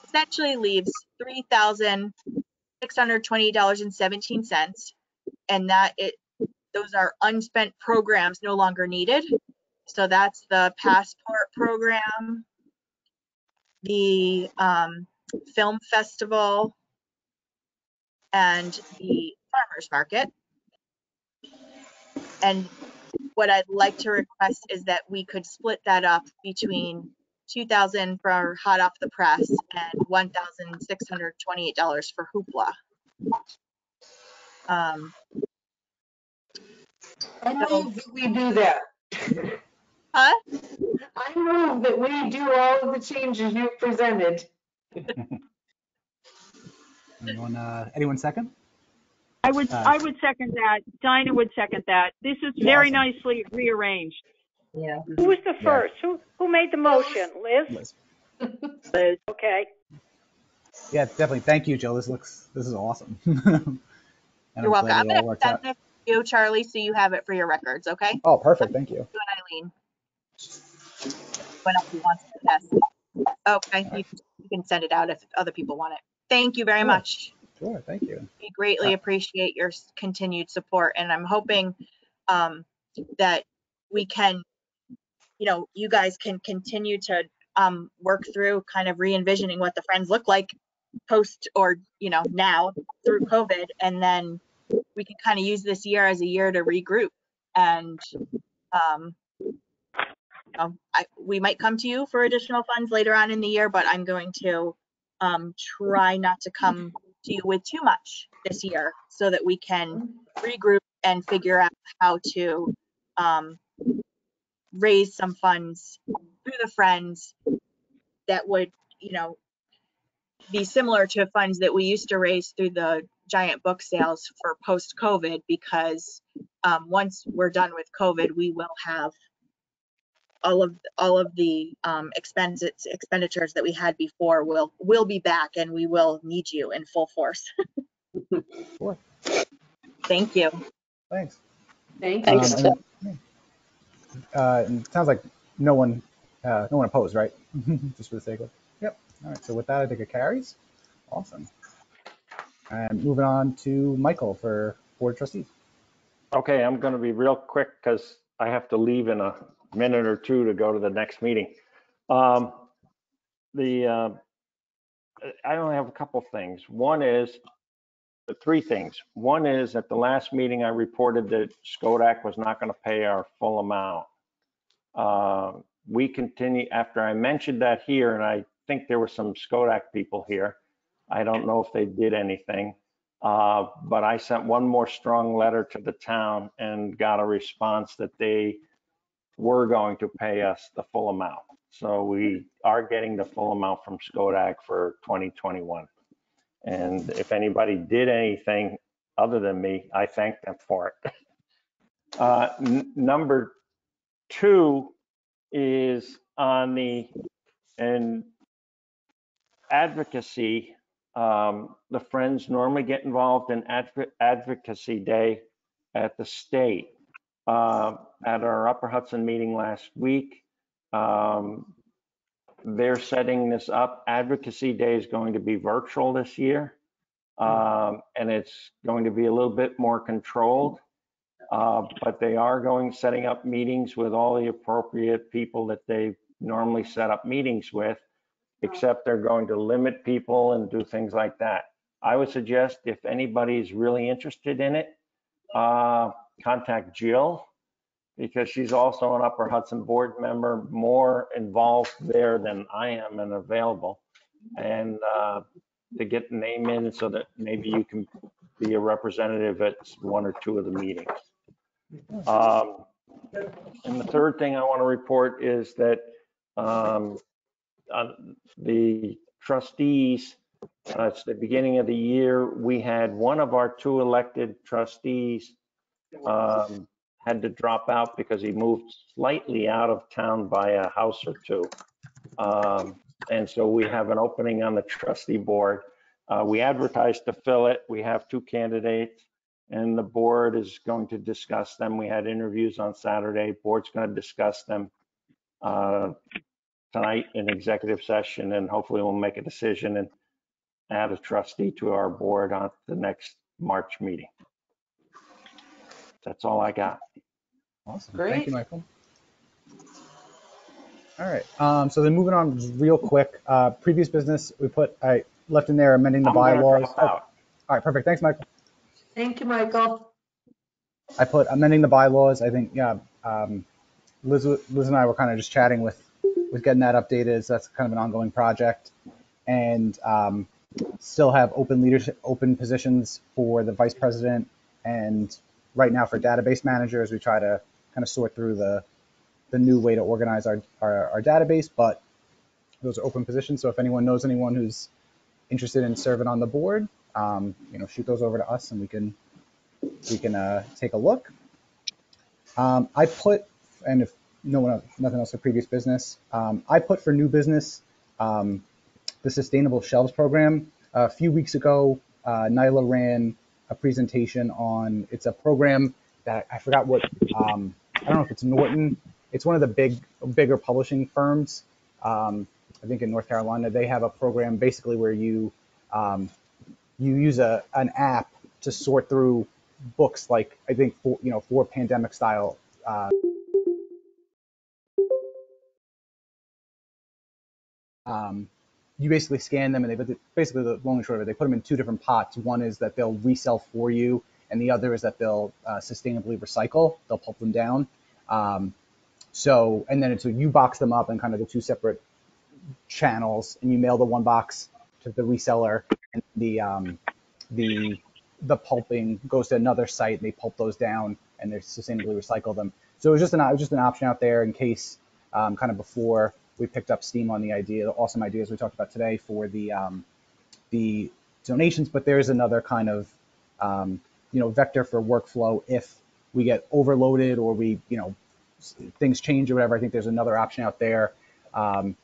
essentially leaves $3,620.17. And that it, those are unspent programs no longer needed. So that's the passport program, the um, film festival, and the farmers market. And what I'd like to request is that we could split that up between 2000 for hot off the press and $1,628 for hoopla. Um, I move that we do that. huh? I move that we do all of the changes you presented. Anyone, uh, anyone second? I would, Uh, I would second that. Dinah would second that. This is very Awesome. nicely rearranged. Yeah. Who was the Yeah. first? Who, who made the motion? Liz? Liz. Liz. Okay. Yeah, definitely. Thank you, Jill. This looks, this is awesome. And You're I'm welcome. I'm gonna send this to you, Charlie, so you have it for your records, okay? Oh, perfect. Thank you. You and Eileen. When else you want to test? Okay, you can, you can send it out if other people want it. Thank you very Sure. much. Sure, thank you. We greatly appreciate your continued support and I'm hoping um, that we can, you know, you guys can continue to um, work through kind of re-envisioning what the Friends look like post or, you know, now through COVID. And then we can kind of use this year as a year to regroup and um, you know, I, we might come to you for additional funds later on in the year, but I'm going to um, try not to come to you with too much this year so that we can regroup and figure out how to um, raise some funds through the friends that would, you know, be similar to funds that we used to raise through the giant book sales for post COVID because um, once we're done with COVID, we will have all of all of the um, expenses expenditures that we had before will will be back and we will need you in full force. Sure. Thank you. Thanks. Thank Um. Thanks. and then- Uh, and it sounds like no one, uh, no one opposed, right? Just for the sake of, yep. All right, so with that, I think it carries. Awesome. And moving on to Michael for Board of Trustees. Okay, I'm going to be real quick because I have to leave in a minute or two to go to the next meeting. Um, The, uh, I only have a couple things. One is, three things. One is at the last meeting, I reported that Schodack was not going to pay our full amount. Uh, We continue, after I mentioned that here, and I think there were some Schodack people here. I don't know if they did anything. Uh, But I sent one more strong letter to the town and got a response that they were going to pay us the full amount. So we are getting the full amount from Schodack for 2021. And if anybody did anything other than me, I thank them for it. Uh, Number two is on the, and advocacy, um, the Friends normally get involved in adv- advocacy day at the state. Uh, At our Upper Hudson meeting last week, um, they're setting this up. Advocacy Day is going to be virtual this year. Um, and it's going to be a little bit more controlled. Uh, but they are going, setting up meetings with all the appropriate people that they normally set up meetings with, except they're going to limit people and do things like that. I would suggest if anybody's really interested in it, uh, contact Jill because she's also an Upper Hudson board member, more involved there than I am and available. And uh, to get the name in so that maybe you can be a representative at one or two of the meetings. Um, And the third thing I want to report is that um, uh, the trustees, uh, it's the beginning of the year, we had one of our two elected trustees um, had to drop out because he moved slightly out of town by a house or two. Um, And so we have an opening on the trustee board. Uh, We advertised to fill it. We have two candidates and the board is going to discuss them. We had interviews on Saturday. Board's going to discuss them uh, tonight in executive session and hopefully we'll make a decision and add a trustee to our board on the next March meeting. That's all I got. Awesome. Great. Thank you, Michael. All right. Um, so then moving on just real quick, uh, previous business, we put, I left in there amending the I'm bylaws. Oh. All right, perfect. Thanks, Michael. Thank you, Michael. I put amending the bylaws. I think, yeah, um, Liz, Liz and I were kind of just chatting with, with getting that updated. So that's kind of an ongoing project. And, um, still have open leadership, open positions for the vice president and right now for database managers, we try to kind of sort through the, the new way to organize our, our, our database, but those are open positions. So if anyone knows anyone who's interested in serving on the board, um, you know, shoot those over to us and we can, we can uh, take a look. Um, I put, and if no one, nothing else for previous business, um, I put for new business um, the Sustainable Shelves Program. A few weeks ago, uh, Nyla ran a presentation on. It's a program that I forgot what. Um, I don't know if it's Norton. It's one of the big, bigger publishing firms. Um, I think in North Carolina, they have a program basically where you um, you use a an app to sort through books like I think for you know for pandemic style. Uh, um, you basically scan them and they basically the long and short of it they put them in two different pots. One is that they'll resell for you, and the other is that they'll uh, sustainably recycle. They'll pulp them down. Um, so and then it's so you box them up in kind of the two separate channels, and you mail the one box to the reseller, and the um, the the pulping goes to another site. And they pulp those down and they sustainably recycle them. So it was just an it was just an option out there in case um, kind of before we picked up steam on the idea, the awesome ideas we talked about today for the um, the donations. But there is another kind of um, you know vector for workflow if we get overloaded or we you know things change or whatever. I think there's another option out there. Um,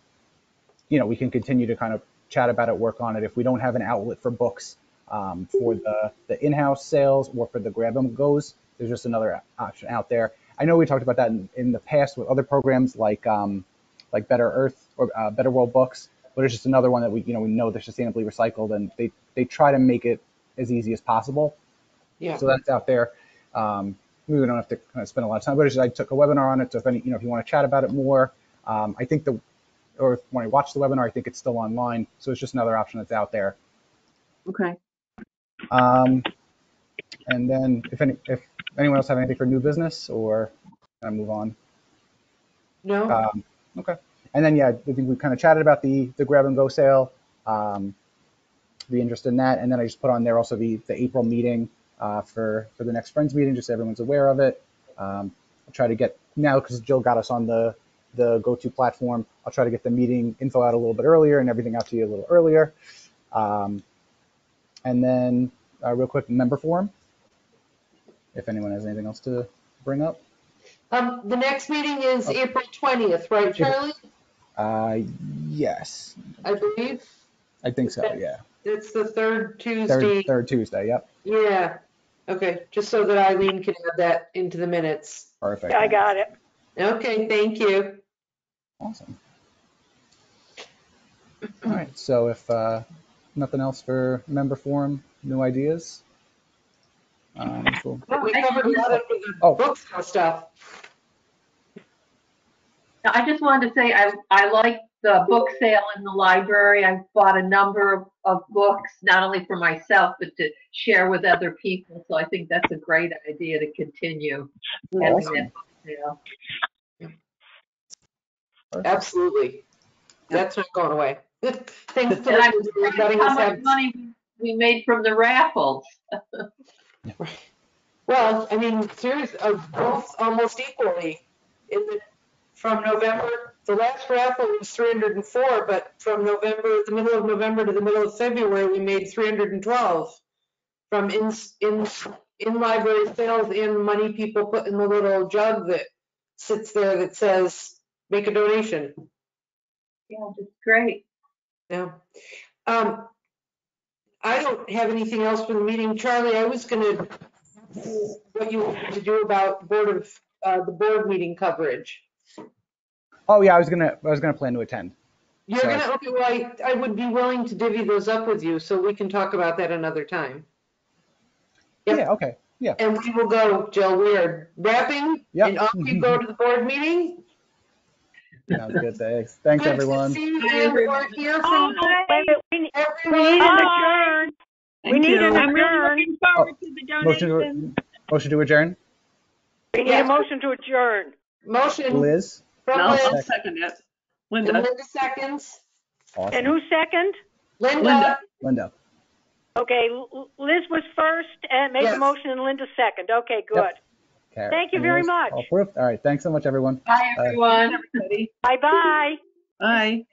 you know, we can continue to kind of chat about it, work on it. If we don't have an outlet for books um, for the, the in-house sales or for the grab and goes, there's just another option out there. I know we talked about that in, in the past with other programs like um, like Better Earth or uh, Better World Books, but it's just another one that we you know we know they're sustainably recycled and they they try to make it as easy as possible. Yeah. So that's out there. Um, we don't have to kind of spend a lot of time, but just, I took a webinar on it. So if any, you know, if you want to chat about it more, um, I think the, or when I watch the webinar, I think it's still online. So it's just another option that's out there. Okay. Um, and then if any, if anyone else have anything for new business or can I move on? No? Um, okay. And then, yeah, I think we kind of chatted about the, the grab and go sale, um, the interest in that. And then I just put on there also the, the April meeting, uh, for, for the next Friends meeting, just so everyone's aware of it. Um, I'll try to get now, because Jill got us on the, the go-to platform, I'll try to get the meeting info out a little bit earlier and everything out to you a little earlier. Um, and then, uh, real quick, member forum. If anyone has anything else to bring up. Um, the next meeting is Oh. April 20th, right, Charlie? Uh, yes, I believe. I think so. Yeah, It's the third Tuesday. third third Tuesday. Yep, Yeah. Okay, just so that Eileen can add that into the minutes. perfect. I got it. Okay, thank you. Awesome. All right. So if uh, nothing else for member forum, new ideas. Um, cool. We covered a lot of the Oh. books and stuff. Now, I just wanted to say, I, I like the book sale in the library. I've bought a number of, of books, not only for myself, but to share with other people. So I think that's a great idea to continue having that book sale. Absolutely. That's not going away. Thanks to And I'm Liz for surprised letting how much have, money we made from the raffles. well, I mean, seriously, uh, both almost equally. In the, from November, the last raffle was three hundred and four, but from November, the middle of November to the middle of February, we made three hundred and twelve. From in, in, in library sales and money people put in the little jug that sits there that says, make a donation. Yeah, that's great. Yeah. Um, I don't have anything else for the meeting. Charlie, I was gonna, what you wanted to do about board of, uh, the board meeting coverage. Oh yeah, I was gonna I was gonna plan to attend. You're Sorry. gonna, okay, well, I, I would be willing to divvy those up with you, so we can talk about that another time. Yep. Yeah. Okay. Yeah. And we will go, Jill, we are wrapping, Yep. and off we go to the board meeting. Sounds good. Thanks. Thanks Good to everyone. see and or hear from Wait, wait, we need, we everyone. need an adjourn. We need an. I'm really adjourn. looking forward to the oh, Motion donation. to motion to adjourn. We need a motion to adjourn. Motion Liz. from No, I'll Liz, second it. and Linda, Linda seconds. And Awesome. who's second? Linda, Linda. Linda. Okay, L- Liz was first and made the Yes. motion and Linda second. Okay, good. Okay. Thank you very much. All approved. All right. Thanks so much, everyone. Bye, everyone. everybody. Bye-bye. Bye.